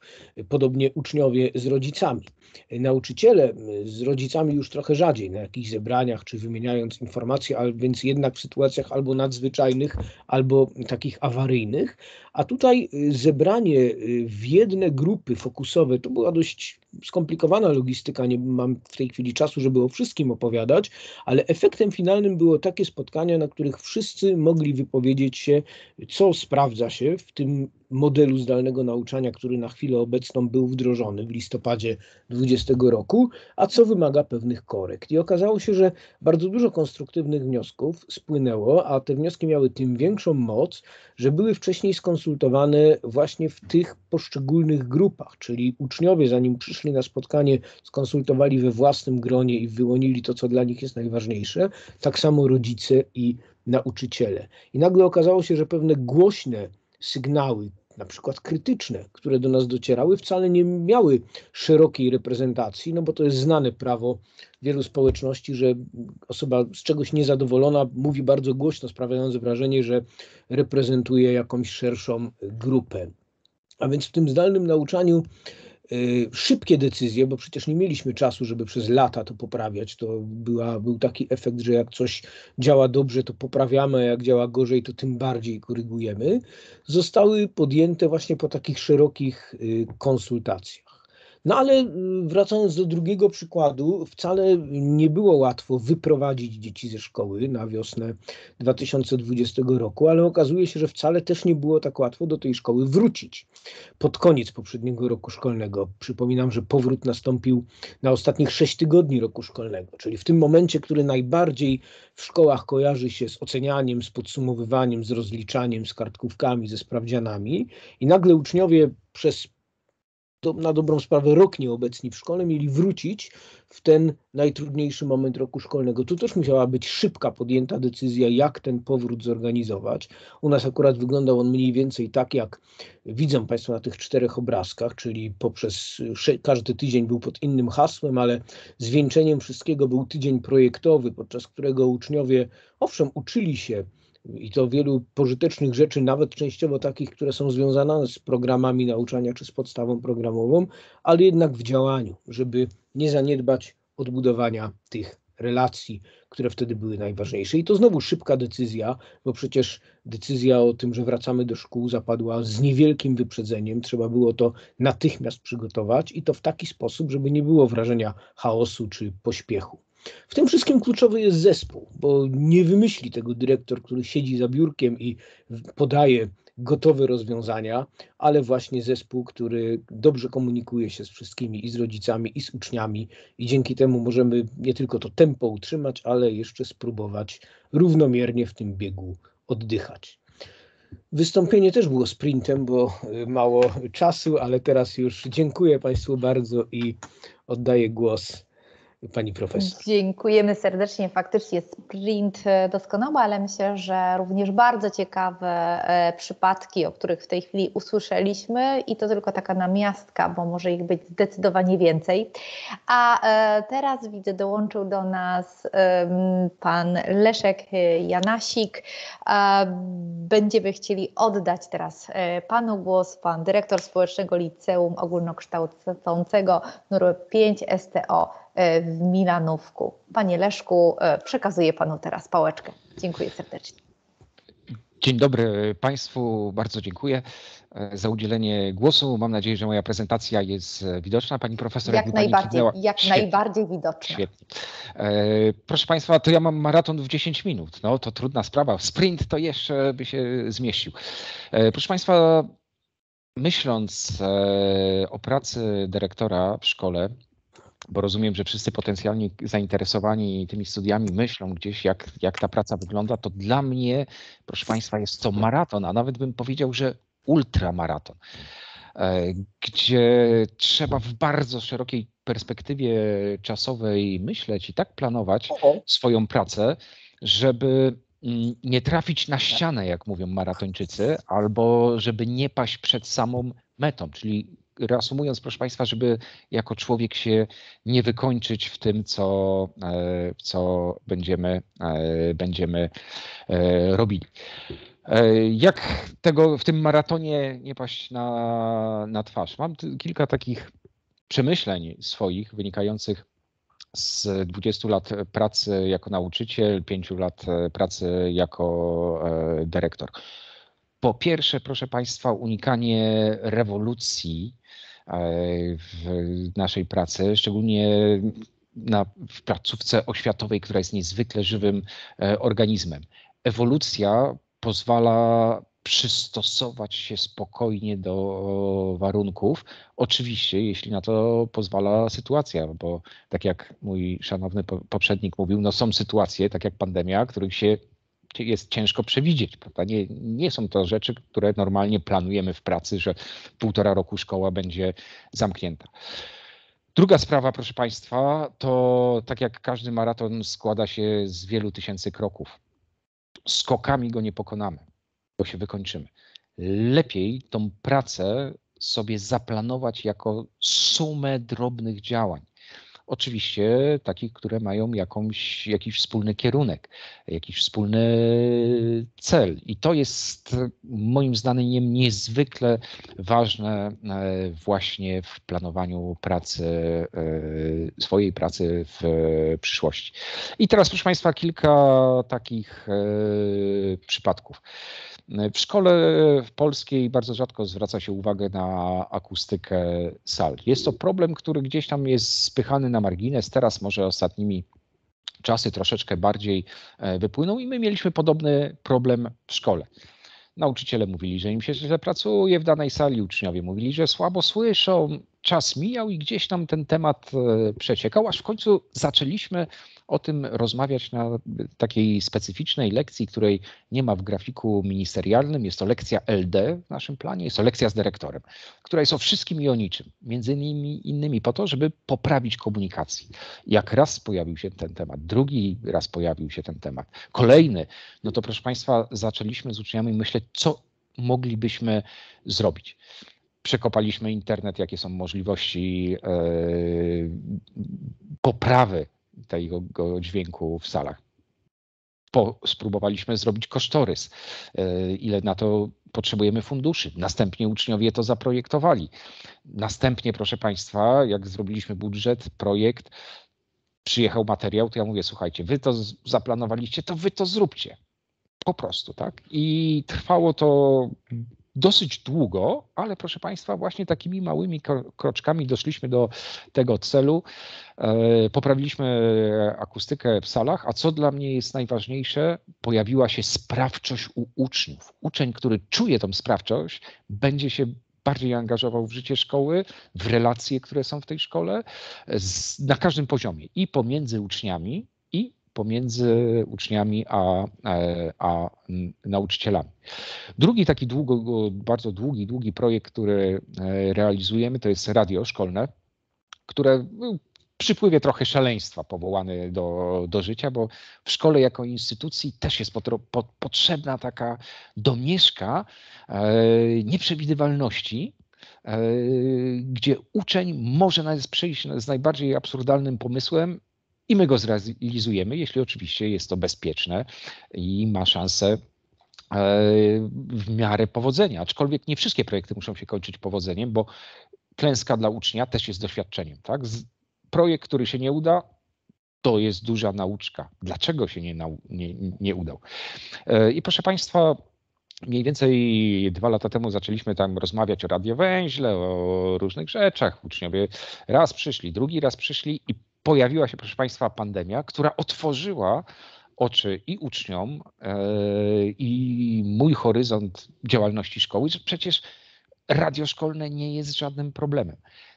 podobnie uczniowie z rodzicami. Nauczyciele z rodzicami już trochę rzadziej na jakichś zebraniach czy wymieniając informacje, ale więc jednak w sytuacjach albo nadzwyczajnych, albo takich awaryjnych. A tutaj zebranie w jedne grupy fokusowe to była dość skomplikowana logistyka, nie mam w tej chwili czasu, żeby o wszystkim opowiadać, ale efektem finalnym było takie spotkania, na których wszyscy mogli wypowiedzieć się, co sprawdza się w tym modelu zdalnego nauczania, który na chwilę obecną był wdrożony w listopadzie 2020 roku, a co wymaga pewnych korekt. I okazało się, że bardzo dużo konstruktywnych wniosków spłynęło, a te wnioski miały tym większą moc, że były wcześniej skonsultowane właśnie w tych poszczególnych grupach, czyli uczniowie, zanim przyszli na spotkanie, skonsultowali we własnym gronie i wyłonili to, co dla nich jest najważniejsze, tak samo rodzice i nauczyciele. I nagle okazało się, że pewne głośne sygnały, na przykład krytyczne, które do nas docierały, wcale nie miały szerokiej reprezentacji, no bo to jest znane prawo wielu społeczności, że osoba z czegoś niezadowolona mówi bardzo głośno, sprawiając wrażenie, że reprezentuje jakąś szerszą grupę. A więc w tym zdalnym nauczaniu szybkie decyzje, bo przecież nie mieliśmy czasu, żeby przez lata to poprawiać. To była, był taki efekt, że jak coś działa dobrze, to poprawiamy, a jak działa gorzej, to tym bardziej korygujemy. Zostały podjęte właśnie po takich szerokich y, konsultacjach. No ale y, wracając do drugiego przykładu, wcale nie było łatwo wyprowadzić dzieci ze szkoły na wiosnę 2020 roku, ale okazuje się, że wcale też nie było tak łatwo do tej szkoły wrócić. Pod koniec poprzedniego roku szkolnego, przypominam, że powrót nastąpił na ostatnich sześć tygodni roku szkolnego, czyli w tym momencie, który najbardziej w szkołach kojarzy się z ocenianiem, z podsumowywaniem, z rozliczaniem, z kartkówkami, ze sprawdzianami i nagle uczniowie przez na dobrą sprawę rok nieobecni w szkole, mieli wrócić w ten najtrudniejszy moment roku szkolnego. Tu też musiała być szybka podjęta decyzja, jak ten powrót zorganizować. U nas akurat wyglądał on mniej więcej tak, jak widzą Państwo na tych czterech obrazkach, czyli poprzez każdy tydzień był pod innym hasłem, ale zwieńczeniem wszystkiego był tydzień projektowy, podczas którego uczniowie owszem uczyli się i to wielu pożytecznych rzeczy, nawet częściowo takich, które są związane z programami nauczania czy z podstawą programową, ale jednak w działaniu, żeby nie zaniedbać odbudowania tych relacji, które wtedy były najważniejsze. I to znowu szybka decyzja, bo przecież decyzja o tym, że wracamy do szkół, zapadła z niewielkim wyprzedzeniem. Trzeba było to natychmiast przygotować i to w taki sposób, żeby nie było wrażenia chaosu czy pośpiechu. W tym wszystkim kluczowy jest zespół, bo nie wymyśli tego dyrektor, który siedzi za biurkiem i podaje gotowe rozwiązania, ale właśnie zespół, który dobrze komunikuje się z wszystkimi i z rodzicami, i z uczniami, i dzięki temu możemy nie tylko to tempo utrzymać, ale jeszcze spróbować równomiernie w tym biegu oddychać. Wystąpienie też było sprintem, bo mało czasu, ale teraz już dziękuję Państwu bardzo i oddaję głos pani profesor. Dziękujemy serdecznie. Faktycznie sprint e, doskonały, ale myślę, że również bardzo ciekawe e, przypadki, o których w tej chwili usłyszeliśmy i to tylko taka namiastka, bo może ich być zdecydowanie więcej. A e, teraz widzę, dołączył do nas pan Leszek Janasik. Będziemy chcieli oddać teraz panu głos, pan dyrektor Społecznego Liceum Ogólnokształcącego nr 5 STO w Milanówku. Panie Leszku, e, przekazuję Panu teraz pałeczkę. Dziękuję serdecznie. Dzień dobry Państwu, bardzo dziękuję e, za udzielenie głosu. Mam nadzieję, że moja prezentacja jest widoczna. Pani profesor, jak, najbardziej, jak Świetnie. najbardziej widoczna. Świetnie. Proszę Państwa, to ja mam maraton w 10 minut. No to trudna sprawa. Sprint to jeszcze by się zmieścił. Proszę Państwa, myśląc o pracy dyrektora w szkole, bo rozumiem, że wszyscy potencjalnie zainteresowani tymi studiami myślą gdzieś, jak, jak ta praca wygląda, to dla mnie, proszę Państwa, jest to maraton, a nawet bym powiedział, że ultramaraton, e, gdzie trzeba w bardzo szerokiej perspektywie czasowej myśleć i tak planować swoją pracę, żeby mm, nie trafić na ścianę, jak mówią maratończycy, albo żeby nie paść przed samą metą, czyli reasumując, proszę Państwa, żeby jako człowiek się nie wykończyć w tym, co, e, co będziemy, e, będziemy e, robili. Jak tego w tym maratonie nie paść na, na twarz? Mam kilka takich przemyśleń swoich wynikających z 20 lat pracy jako nauczyciel, 5 lat pracy jako dyrektor. Po pierwsze, proszę Państwa, unikanie rewolucji w naszej pracy, szczególnie na, w placówce oświatowej, która jest niezwykle żywym e, organizmem. Ewolucja pozwala przystosować się spokojnie do warunków. Oczywiście, jeśli na to pozwala sytuacja, bo tak jak mój szanowny poprzednik mówił, no są sytuacje, tak jak pandemia, których się jest ciężko przewidzieć. Prawda? Nie, nie są to rzeczy, które normalnie planujemy w pracy, że półtora roku szkoła będzie zamknięta. Druga sprawa, proszę Państwa, to tak jak każdy maraton składa się z wielu tysięcy kroków. Skokami go nie pokonamy, bo się wykończymy. Lepiej tą pracę sobie zaplanować jako sumę drobnych działań. Oczywiście takich, które mają jakąś, jakiś wspólny kierunek, jakiś wspólny cel. I to jest moim zdaniem niezwykle ważne e, właśnie w planowaniu pracy, e, swojej pracy w przyszłości. I teraz, proszę Państwa, kilka takich e, przypadków. W szkole polskiej bardzo rzadko zwraca się uwagę na akustykę sal. Jest to problem, który gdzieś tam jest spychany na margines. Teraz może ostatnimi czasy troszeczkę bardziej e, wypłyną i my mieliśmy podobny problem w szkole. Nauczyciele mówili, że im się źle pracuje w danej sali, uczniowie mówili, że słabo słyszą. Czas mijał i gdzieś tam ten temat e, przeciekał, aż w końcu zaczęliśmy o tym rozmawiać na takiej specyficznej lekcji, której nie ma w grafiku ministerialnym. Jest to lekcja LD w naszym planie, jest to lekcja z dyrektorem, która jest o wszystkim i o niczym. Między innymi, innymi po to, żeby poprawić komunikację. Jak raz pojawił się ten temat, drugi raz pojawił się ten temat, kolejny, no to proszę Państwa, zaczęliśmy z uczniami myśleć, co moglibyśmy zrobić przekopaliśmy internet, jakie są możliwości e, poprawy tego dźwięku w salach. Po, spróbowaliśmy zrobić kosztorys, e, ile na to potrzebujemy funduszy. Następnie uczniowie to zaprojektowali. Następnie, proszę Państwa, jak zrobiliśmy budżet, projekt, przyjechał materiał, to ja mówię, słuchajcie, wy to zaplanowaliście, to wy to zróbcie. Po prostu, tak? I trwało to dosyć długo, ale proszę Państwa, właśnie takimi małymi kroczkami doszliśmy do tego celu. E, poprawiliśmy akustykę w salach, a co dla mnie jest najważniejsze, pojawiła się sprawczość u uczniów. Uczeń, który czuje tą sprawczość, będzie się bardziej angażował w życie szkoły, w relacje, które są w tej szkole, na każdym poziomie i pomiędzy uczniami, pomiędzy uczniami a, e, a nauczycielami. Drugi taki długo, bardzo długi, długi projekt, który e, realizujemy, to jest radio szkolne, które no, przypływie trochę szaleństwa powołany do, do życia, bo w szkole jako instytucji też jest potrzebna taka domieszka e, nieprzewidywalności, gdzie uczeń może nawet przyjść z najbardziej absurdalnym pomysłem i my go zrealizujemy, jeśli oczywiście jest to bezpieczne i ma szansę e, w miarę powodzenia. Aczkolwiek nie wszystkie projekty muszą się kończyć powodzeniem, bo klęska dla ucznia też jest doświadczeniem. Tak? Projekt, który się nie uda, to jest duża nauczka. Dlaczego się nie, nie, nie udał? E, I proszę Państwa, Mniej więcej dwa lata temu zaczęliśmy tam rozmawiać o radiowęźle, o różnych rzeczach. Uczniowie raz przyszli, drugi raz przyszli i pojawiła się, proszę Państwa, pandemia, która otworzyła oczy i uczniom, e, i mój horyzont działalności szkoły, że przecież radio szkolne nie jest żadnym problemem.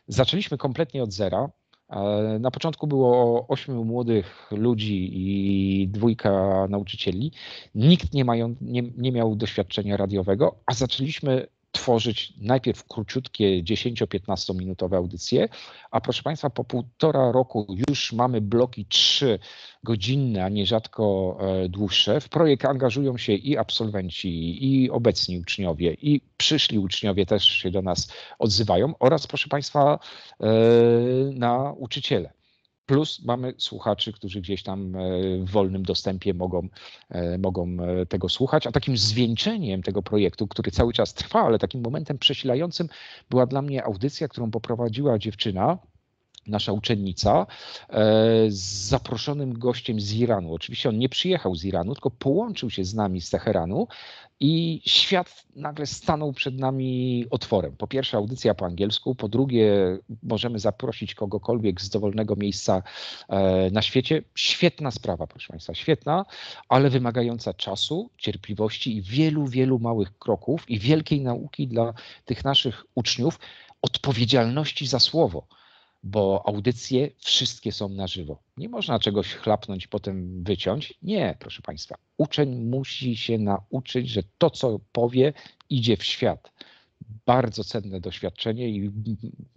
Zaczęliśmy kompletnie od zera. E, na początku było ośmiu młodych ludzi i dwójka nauczycieli. Nikt nie, mają, nie, nie miał doświadczenia radiowego, a zaczęliśmy tworzyć najpierw króciutkie 10-15 minutowe audycje, a proszę Państwa, po półtora roku już mamy bloki 3 godzinne, a nierzadko e, dłuższe. W projekt angażują się i absolwenci, i obecni uczniowie, i przyszli uczniowie też się do nas odzywają oraz proszę Państwa e, nauczyciele. Plus mamy słuchaczy, którzy gdzieś tam e, w wolnym dostępie mogą, e, mogą e, tego słuchać. A takim zwieńczeniem tego projektu, który cały czas trwa, ale takim momentem przesilającym była dla mnie audycja, którą poprowadziła dziewczyna, nasza uczennica, z zaproszonym gościem z Iranu. Oczywiście on nie przyjechał z Iranu, tylko połączył się z nami z Teheranu i świat nagle stanął przed nami otworem. Po pierwsze, audycja po angielsku, po drugie, możemy zaprosić kogokolwiek z dowolnego miejsca e, na świecie. Świetna sprawa, proszę Państwa, świetna, ale wymagająca czasu, cierpliwości i wielu, wielu małych kroków i wielkiej nauki dla tych naszych uczniów, odpowiedzialności za słowo bo audycje wszystkie są na żywo. Nie można czegoś chlapnąć potem wyciąć. Nie, proszę Państwa. Uczeń musi się nauczyć, że to, co powie, idzie w świat. Bardzo cenne doświadczenie i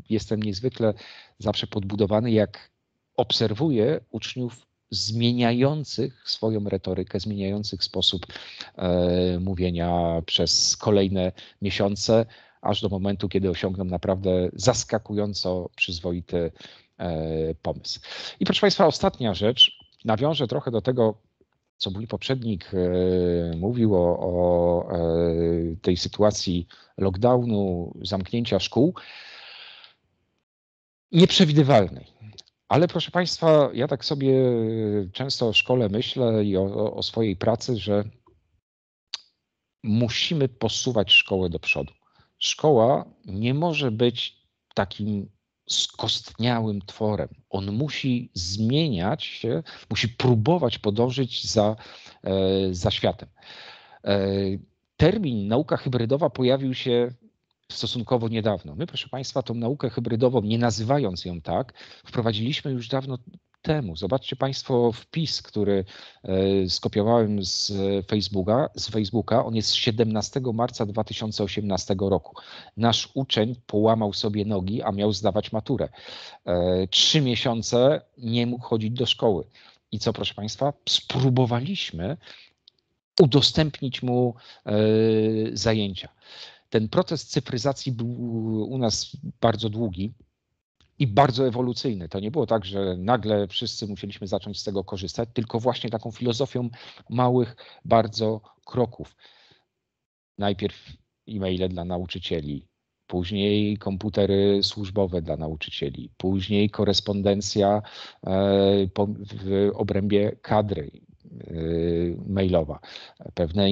jestem niezwykle zawsze podbudowany, jak obserwuję uczniów zmieniających swoją retorykę, zmieniających sposób e, mówienia przez kolejne miesiące, aż do momentu, kiedy osiągną naprawdę zaskakująco przyzwoity e, pomysł. I proszę Państwa, ostatnia rzecz, nawiążę trochę do tego, co mój poprzednik e, mówił o, o e, tej sytuacji lockdownu, zamknięcia szkół, nieprzewidywalnej. Ale proszę Państwa, ja tak sobie często o szkole myślę i o, o swojej pracy, że musimy posuwać szkołę do przodu. Szkoła nie może być takim skostniałym tworem. On musi zmieniać się, musi próbować podążyć za, e, za światem. E, termin nauka hybrydowa pojawił się stosunkowo niedawno. My, proszę Państwa, tą naukę hybrydową, nie nazywając ją tak, wprowadziliśmy już dawno temu. Zobaczcie Państwo wpis, który e, skopiowałem z Facebooka, z Facebooka. On jest z 17 marca 2018 roku. Nasz uczeń połamał sobie nogi, a miał zdawać maturę. E, trzy miesiące nie mógł chodzić do szkoły. I co, proszę Państwa, spróbowaliśmy udostępnić mu e, zajęcia. Ten proces cyfryzacji był u nas bardzo długi i bardzo ewolucyjny. To nie było tak, że nagle wszyscy musieliśmy zacząć z tego korzystać, tylko właśnie taką filozofią małych bardzo kroków. Najpierw e-maile dla nauczycieli, później komputery służbowe dla nauczycieli, później korespondencja e, w obrębie kadry e, mailowa, pewne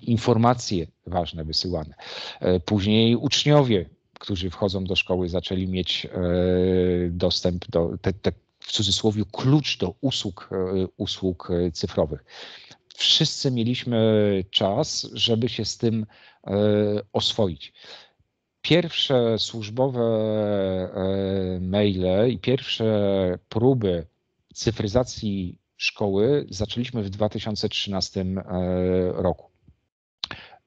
informacje ważne wysyłane. E, później uczniowie którzy wchodzą do szkoły, zaczęli mieć e, dostęp do, te, te, w cudzysłowie, klucz do usług, e, usług e, cyfrowych. Wszyscy mieliśmy czas, żeby się z tym oswoić. Pierwsze służbowe maile i pierwsze próby cyfryzacji szkoły zaczęliśmy w 2013 roku.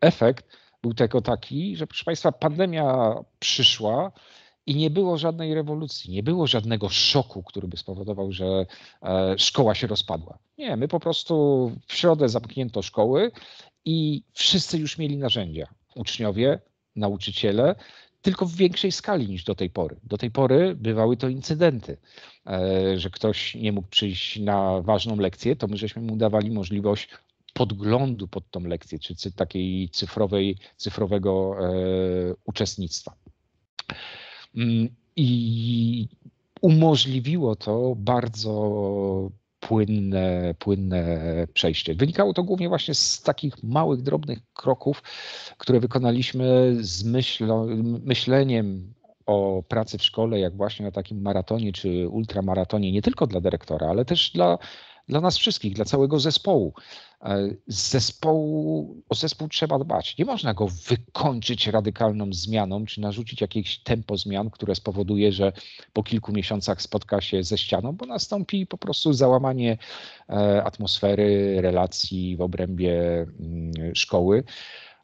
Efekt był tego taki, że proszę Państwa, pandemia przyszła i nie było żadnej rewolucji, nie było żadnego szoku, który by spowodował, że e, szkoła się rozpadła. Nie, my po prostu w środę zamknięto szkoły i wszyscy już mieli narzędzia. Uczniowie, nauczyciele, tylko w większej skali niż do tej pory. Do tej pory bywały to incydenty, e, że ktoś nie mógł przyjść na ważną lekcję, to my żeśmy mu dawali możliwość podglądu pod tą lekcję, czy takiej cyfrowej, cyfrowego e, uczestnictwa. Mm, I umożliwiło to bardzo płynne, płynne przejście. Wynikało to głównie właśnie z takich małych, drobnych kroków, które wykonaliśmy z myśleniem o pracy w szkole, jak właśnie o takim maratonie czy ultramaratonie, nie tylko dla dyrektora, ale też dla dla nas wszystkich, dla całego zespołu. E, zespołu, o zespół trzeba dbać. Nie można go wykończyć radykalną zmianą, czy narzucić jakieś tempo zmian, które spowoduje, że po kilku miesiącach spotka się ze ścianą, bo nastąpi po prostu załamanie e, atmosfery, relacji w obrębie mm, szkoły.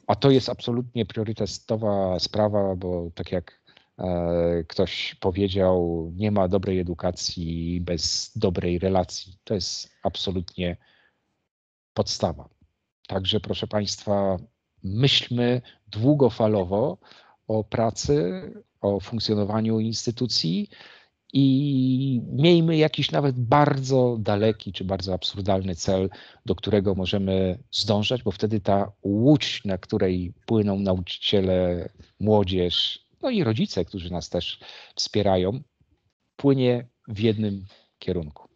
A to jest absolutnie priorytetowa sprawa, bo tak jak E, ktoś powiedział, nie ma dobrej edukacji bez dobrej relacji. To jest absolutnie podstawa. Także proszę Państwa, myślmy długofalowo o pracy, o funkcjonowaniu instytucji i miejmy jakiś nawet bardzo daleki czy bardzo absurdalny cel, do którego możemy zdążać, bo wtedy ta łódź, na której płyną nauczyciele, młodzież, no i rodzice, którzy nas też wspierają, płynie w jednym kierunku.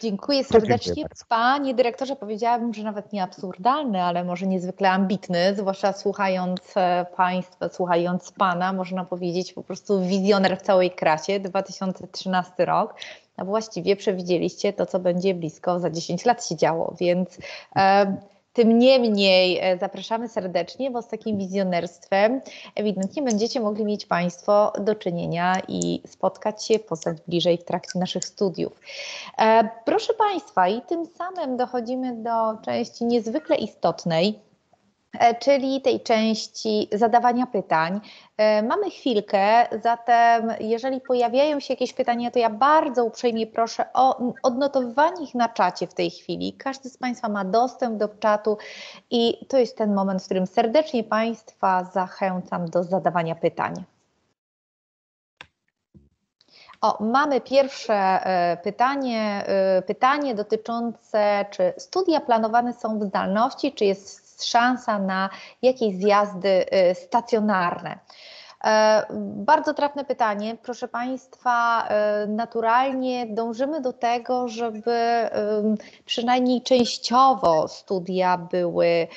Dziękuję serdecznie. Dziękuję Panie dyrektorze, powiedziałabym, że nawet nie absurdalny, ale może niezwykle ambitny, zwłaszcza słuchając e, Państwa, słuchając Pana, można powiedzieć po prostu wizjoner w całej krasie, 2013 rok. A właściwie przewidzieliście to, co będzie blisko za 10 lat się działo, więc. E, tym niemniej e, zapraszamy serdecznie, bo z takim wizjonerstwem ewidentnie będziecie mogli mieć Państwo do czynienia i spotkać się, poznać bliżej w trakcie naszych studiów. E, proszę Państwa, i tym samym dochodzimy do części niezwykle istotnej, czyli tej części zadawania pytań. E, mamy chwilkę, zatem jeżeli pojawiają się jakieś pytania, to ja bardzo uprzejmie proszę o odnotowywanie ich na czacie w tej chwili. Każdy z Państwa ma dostęp do czatu i to jest ten moment, w którym serdecznie Państwa zachęcam do zadawania pytań. O, mamy pierwsze e, pytanie, pytanie dotyczące, czy studia planowane są w zdalności, czy jest szansa na jakieś zjazdy y, stacjonarne. E, bardzo trafne pytanie. Proszę Państwa, e, naturalnie dążymy do tego, żeby przynajmniej częściowo studia były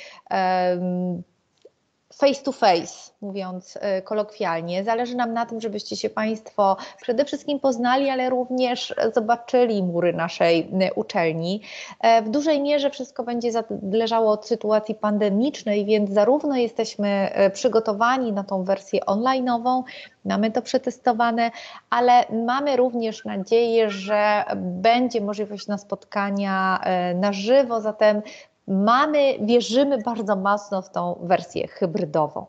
face to face, mówiąc e, kolokwialnie. Zależy nam na tym, żebyście się Państwo przede wszystkim poznali, ale również zobaczyli mury naszej e, uczelni. E, w dużej mierze wszystko będzie zależało od sytuacji pandemicznej, więc zarówno jesteśmy przygotowani na tą wersję online'ową, mamy to przetestowane, ale mamy również nadzieję, że będzie możliwość na spotkania na żywo, zatem mamy, wierzymy bardzo mocno w tą wersję hybrydową.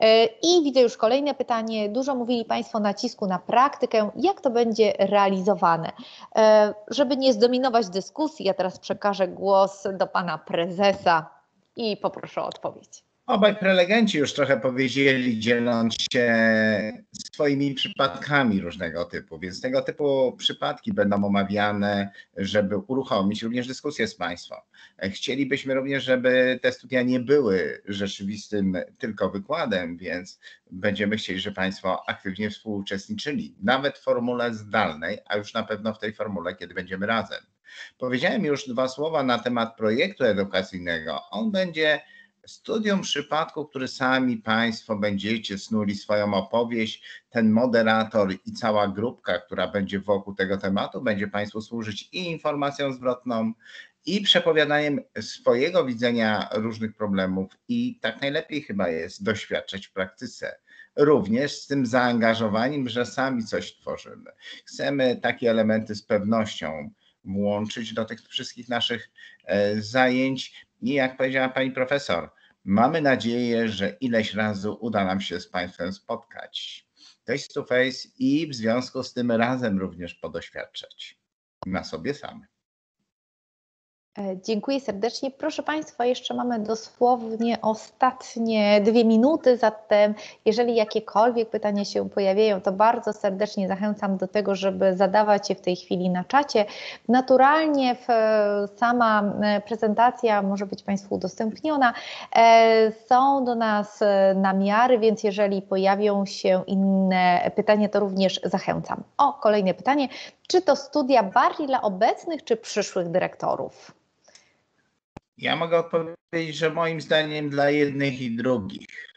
E, I widzę już kolejne pytanie. Dużo mówili Państwo o nacisku na praktykę. Jak to będzie realizowane? E, żeby nie zdominować dyskusji, ja teraz przekażę głos do Pana Prezesa i poproszę o odpowiedź. Obaj prelegenci już trochę powiedzieli, dzieląc się swoimi przypadkami różnego typu, więc tego typu przypadki będą omawiane, żeby uruchomić również dyskusję z Państwem. Chcielibyśmy również, żeby te studia nie były rzeczywistym tylko wykładem, więc będziemy chcieli, żeby Państwo aktywnie współuczestniczyli, nawet w formule zdalnej, a już na pewno w tej formule, kiedy będziemy razem. Powiedziałem już dwa słowa na temat projektu edukacyjnego. On będzie studium przypadku, który sami Państwo będziecie snuli swoją opowieść, ten moderator i cała grupka, która będzie wokół tego tematu, będzie Państwu służyć i informacją zwrotną, i przepowiadaniem swojego widzenia różnych problemów, i tak najlepiej chyba jest doświadczać w praktyce. Również z tym zaangażowaniem, że sami coś tworzymy. Chcemy takie elementy z pewnością włączyć do tych wszystkich naszych e, zajęć. I jak powiedziała pani profesor, Mamy nadzieję, że ileś razy uda nam się z Państwem spotkać face to face i w związku z tym razem również podoświadczać na sobie samym. E, dziękuję serdecznie. Proszę Państwa, jeszcze mamy dosłownie ostatnie dwie minuty, zatem jeżeli jakiekolwiek pytania się pojawiają, to bardzo serdecznie zachęcam do tego, żeby zadawać je w tej chwili na czacie. Naturalnie sama e, prezentacja może być Państwu udostępniona. E, są do nas namiary, więc jeżeli pojawią się inne pytania, to również zachęcam. O, kolejne pytanie. Czy to studia bardziej dla obecnych czy przyszłych dyrektorów? Ja mogę odpowiedzieć, że moim zdaniem dla jednych i drugich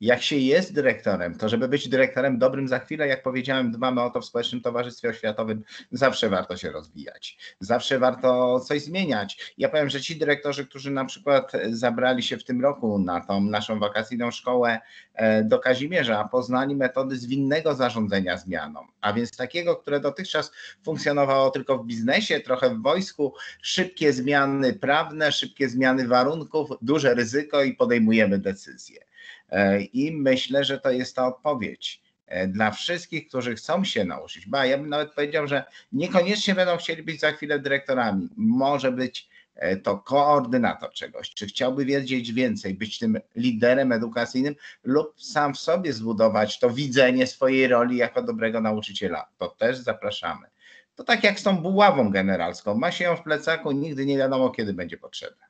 jak się jest dyrektorem, to żeby być dyrektorem dobrym za chwilę, jak powiedziałem, dbamy o to w Społecznym Towarzystwie Oświatowym, zawsze warto się rozwijać, zawsze warto coś zmieniać. Ja powiem, że ci dyrektorzy, którzy na przykład zabrali się w tym roku na tą naszą wakacyjną szkołę e, do Kazimierza, poznali metody zwinnego zarządzania zmianą, a więc takiego, które dotychczas funkcjonowało tylko w biznesie, trochę w wojsku, szybkie zmiany prawne, szybkie zmiany warunków, duże ryzyko i podejmujemy decyzje. E, I myślę, że to jest ta odpowiedź e, dla wszystkich, którzy chcą się nauczyć. Ba, ja bym nawet powiedział, że niekoniecznie będą chcieli być za chwilę dyrektorami. Może być e, to koordynator czegoś, czy chciałby wiedzieć więcej, być tym liderem edukacyjnym lub sam w sobie zbudować to widzenie swojej roli jako dobrego nauczyciela. To też zapraszamy. To tak jak z tą buławą generalską. Ma się ją w plecaku, nigdy nie wiadomo, kiedy będzie potrzebna.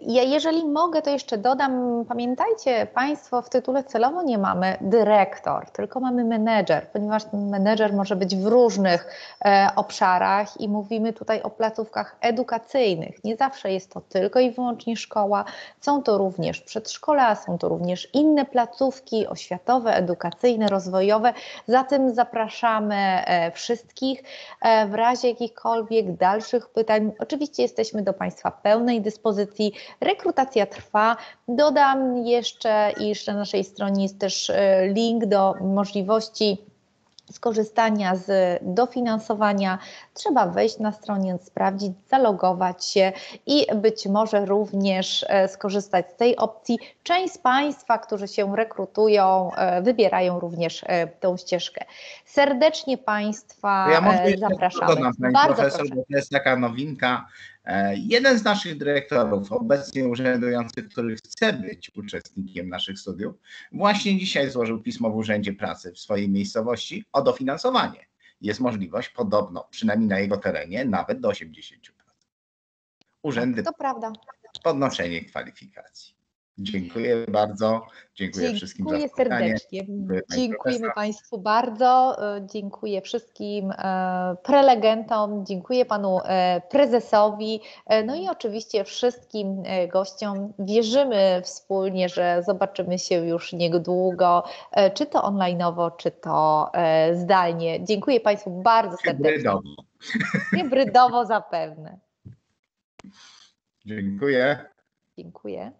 Ja jeżeli mogę, to jeszcze dodam, pamiętajcie Państwo, w tytule celowo nie mamy dyrektor, tylko mamy menedżer, ponieważ ten menedżer może być w różnych e, obszarach i mówimy tutaj o placówkach edukacyjnych. Nie zawsze jest to tylko i wyłącznie szkoła, są to również przedszkola, są to również inne placówki oświatowe, edukacyjne, rozwojowe. Zatem zapraszamy e, wszystkich e, w razie jakichkolwiek dalszych pytań. Oczywiście jesteśmy do Państwa pełnej dyspozycji rekrutacja trwa. Dodam jeszcze, iż na naszej stronie jest też e, link do możliwości skorzystania z dofinansowania, trzeba wejść na stronę, sprawdzić, zalogować się i być może również e, skorzystać z tej opcji. Część z Państwa, którzy się rekrutują, e, wybierają również tą ścieżkę. Serdecznie Państwa ja zapraszamy. Dodam, Pani Bardzo profesor, proszę. to jest taka nowinka E, jeden z naszych dyrektorów, obecnie urzędujący, który chce być uczestnikiem naszych studiów, właśnie dzisiaj złożył pismo w Urzędzie Pracy w swojej miejscowości o dofinansowanie. Jest możliwość podobno, przynajmniej na jego terenie, nawet do 80%. Urzędy. To prawda. Podnoszenie kwalifikacji. Dziękuję bardzo. Dziękuję, wszystkim za Dziękuję spotkanie. serdecznie. Dziękuję, Dziękujemy profesor. Państwu bardzo. E, Dziękuję wszystkim e, prelegentom, dziękuję Panu e, Prezesowi, no i oczywiście wszystkim gościom. Wierzymy wspólnie, że zobaczymy się już niedługo, czy to onlineowo, czy to zdalnie. Dziękuję Państwu bardzo serdecznie. Hybrydowo. Hybrydowo zapewne. Dziękuję. Dziękuję.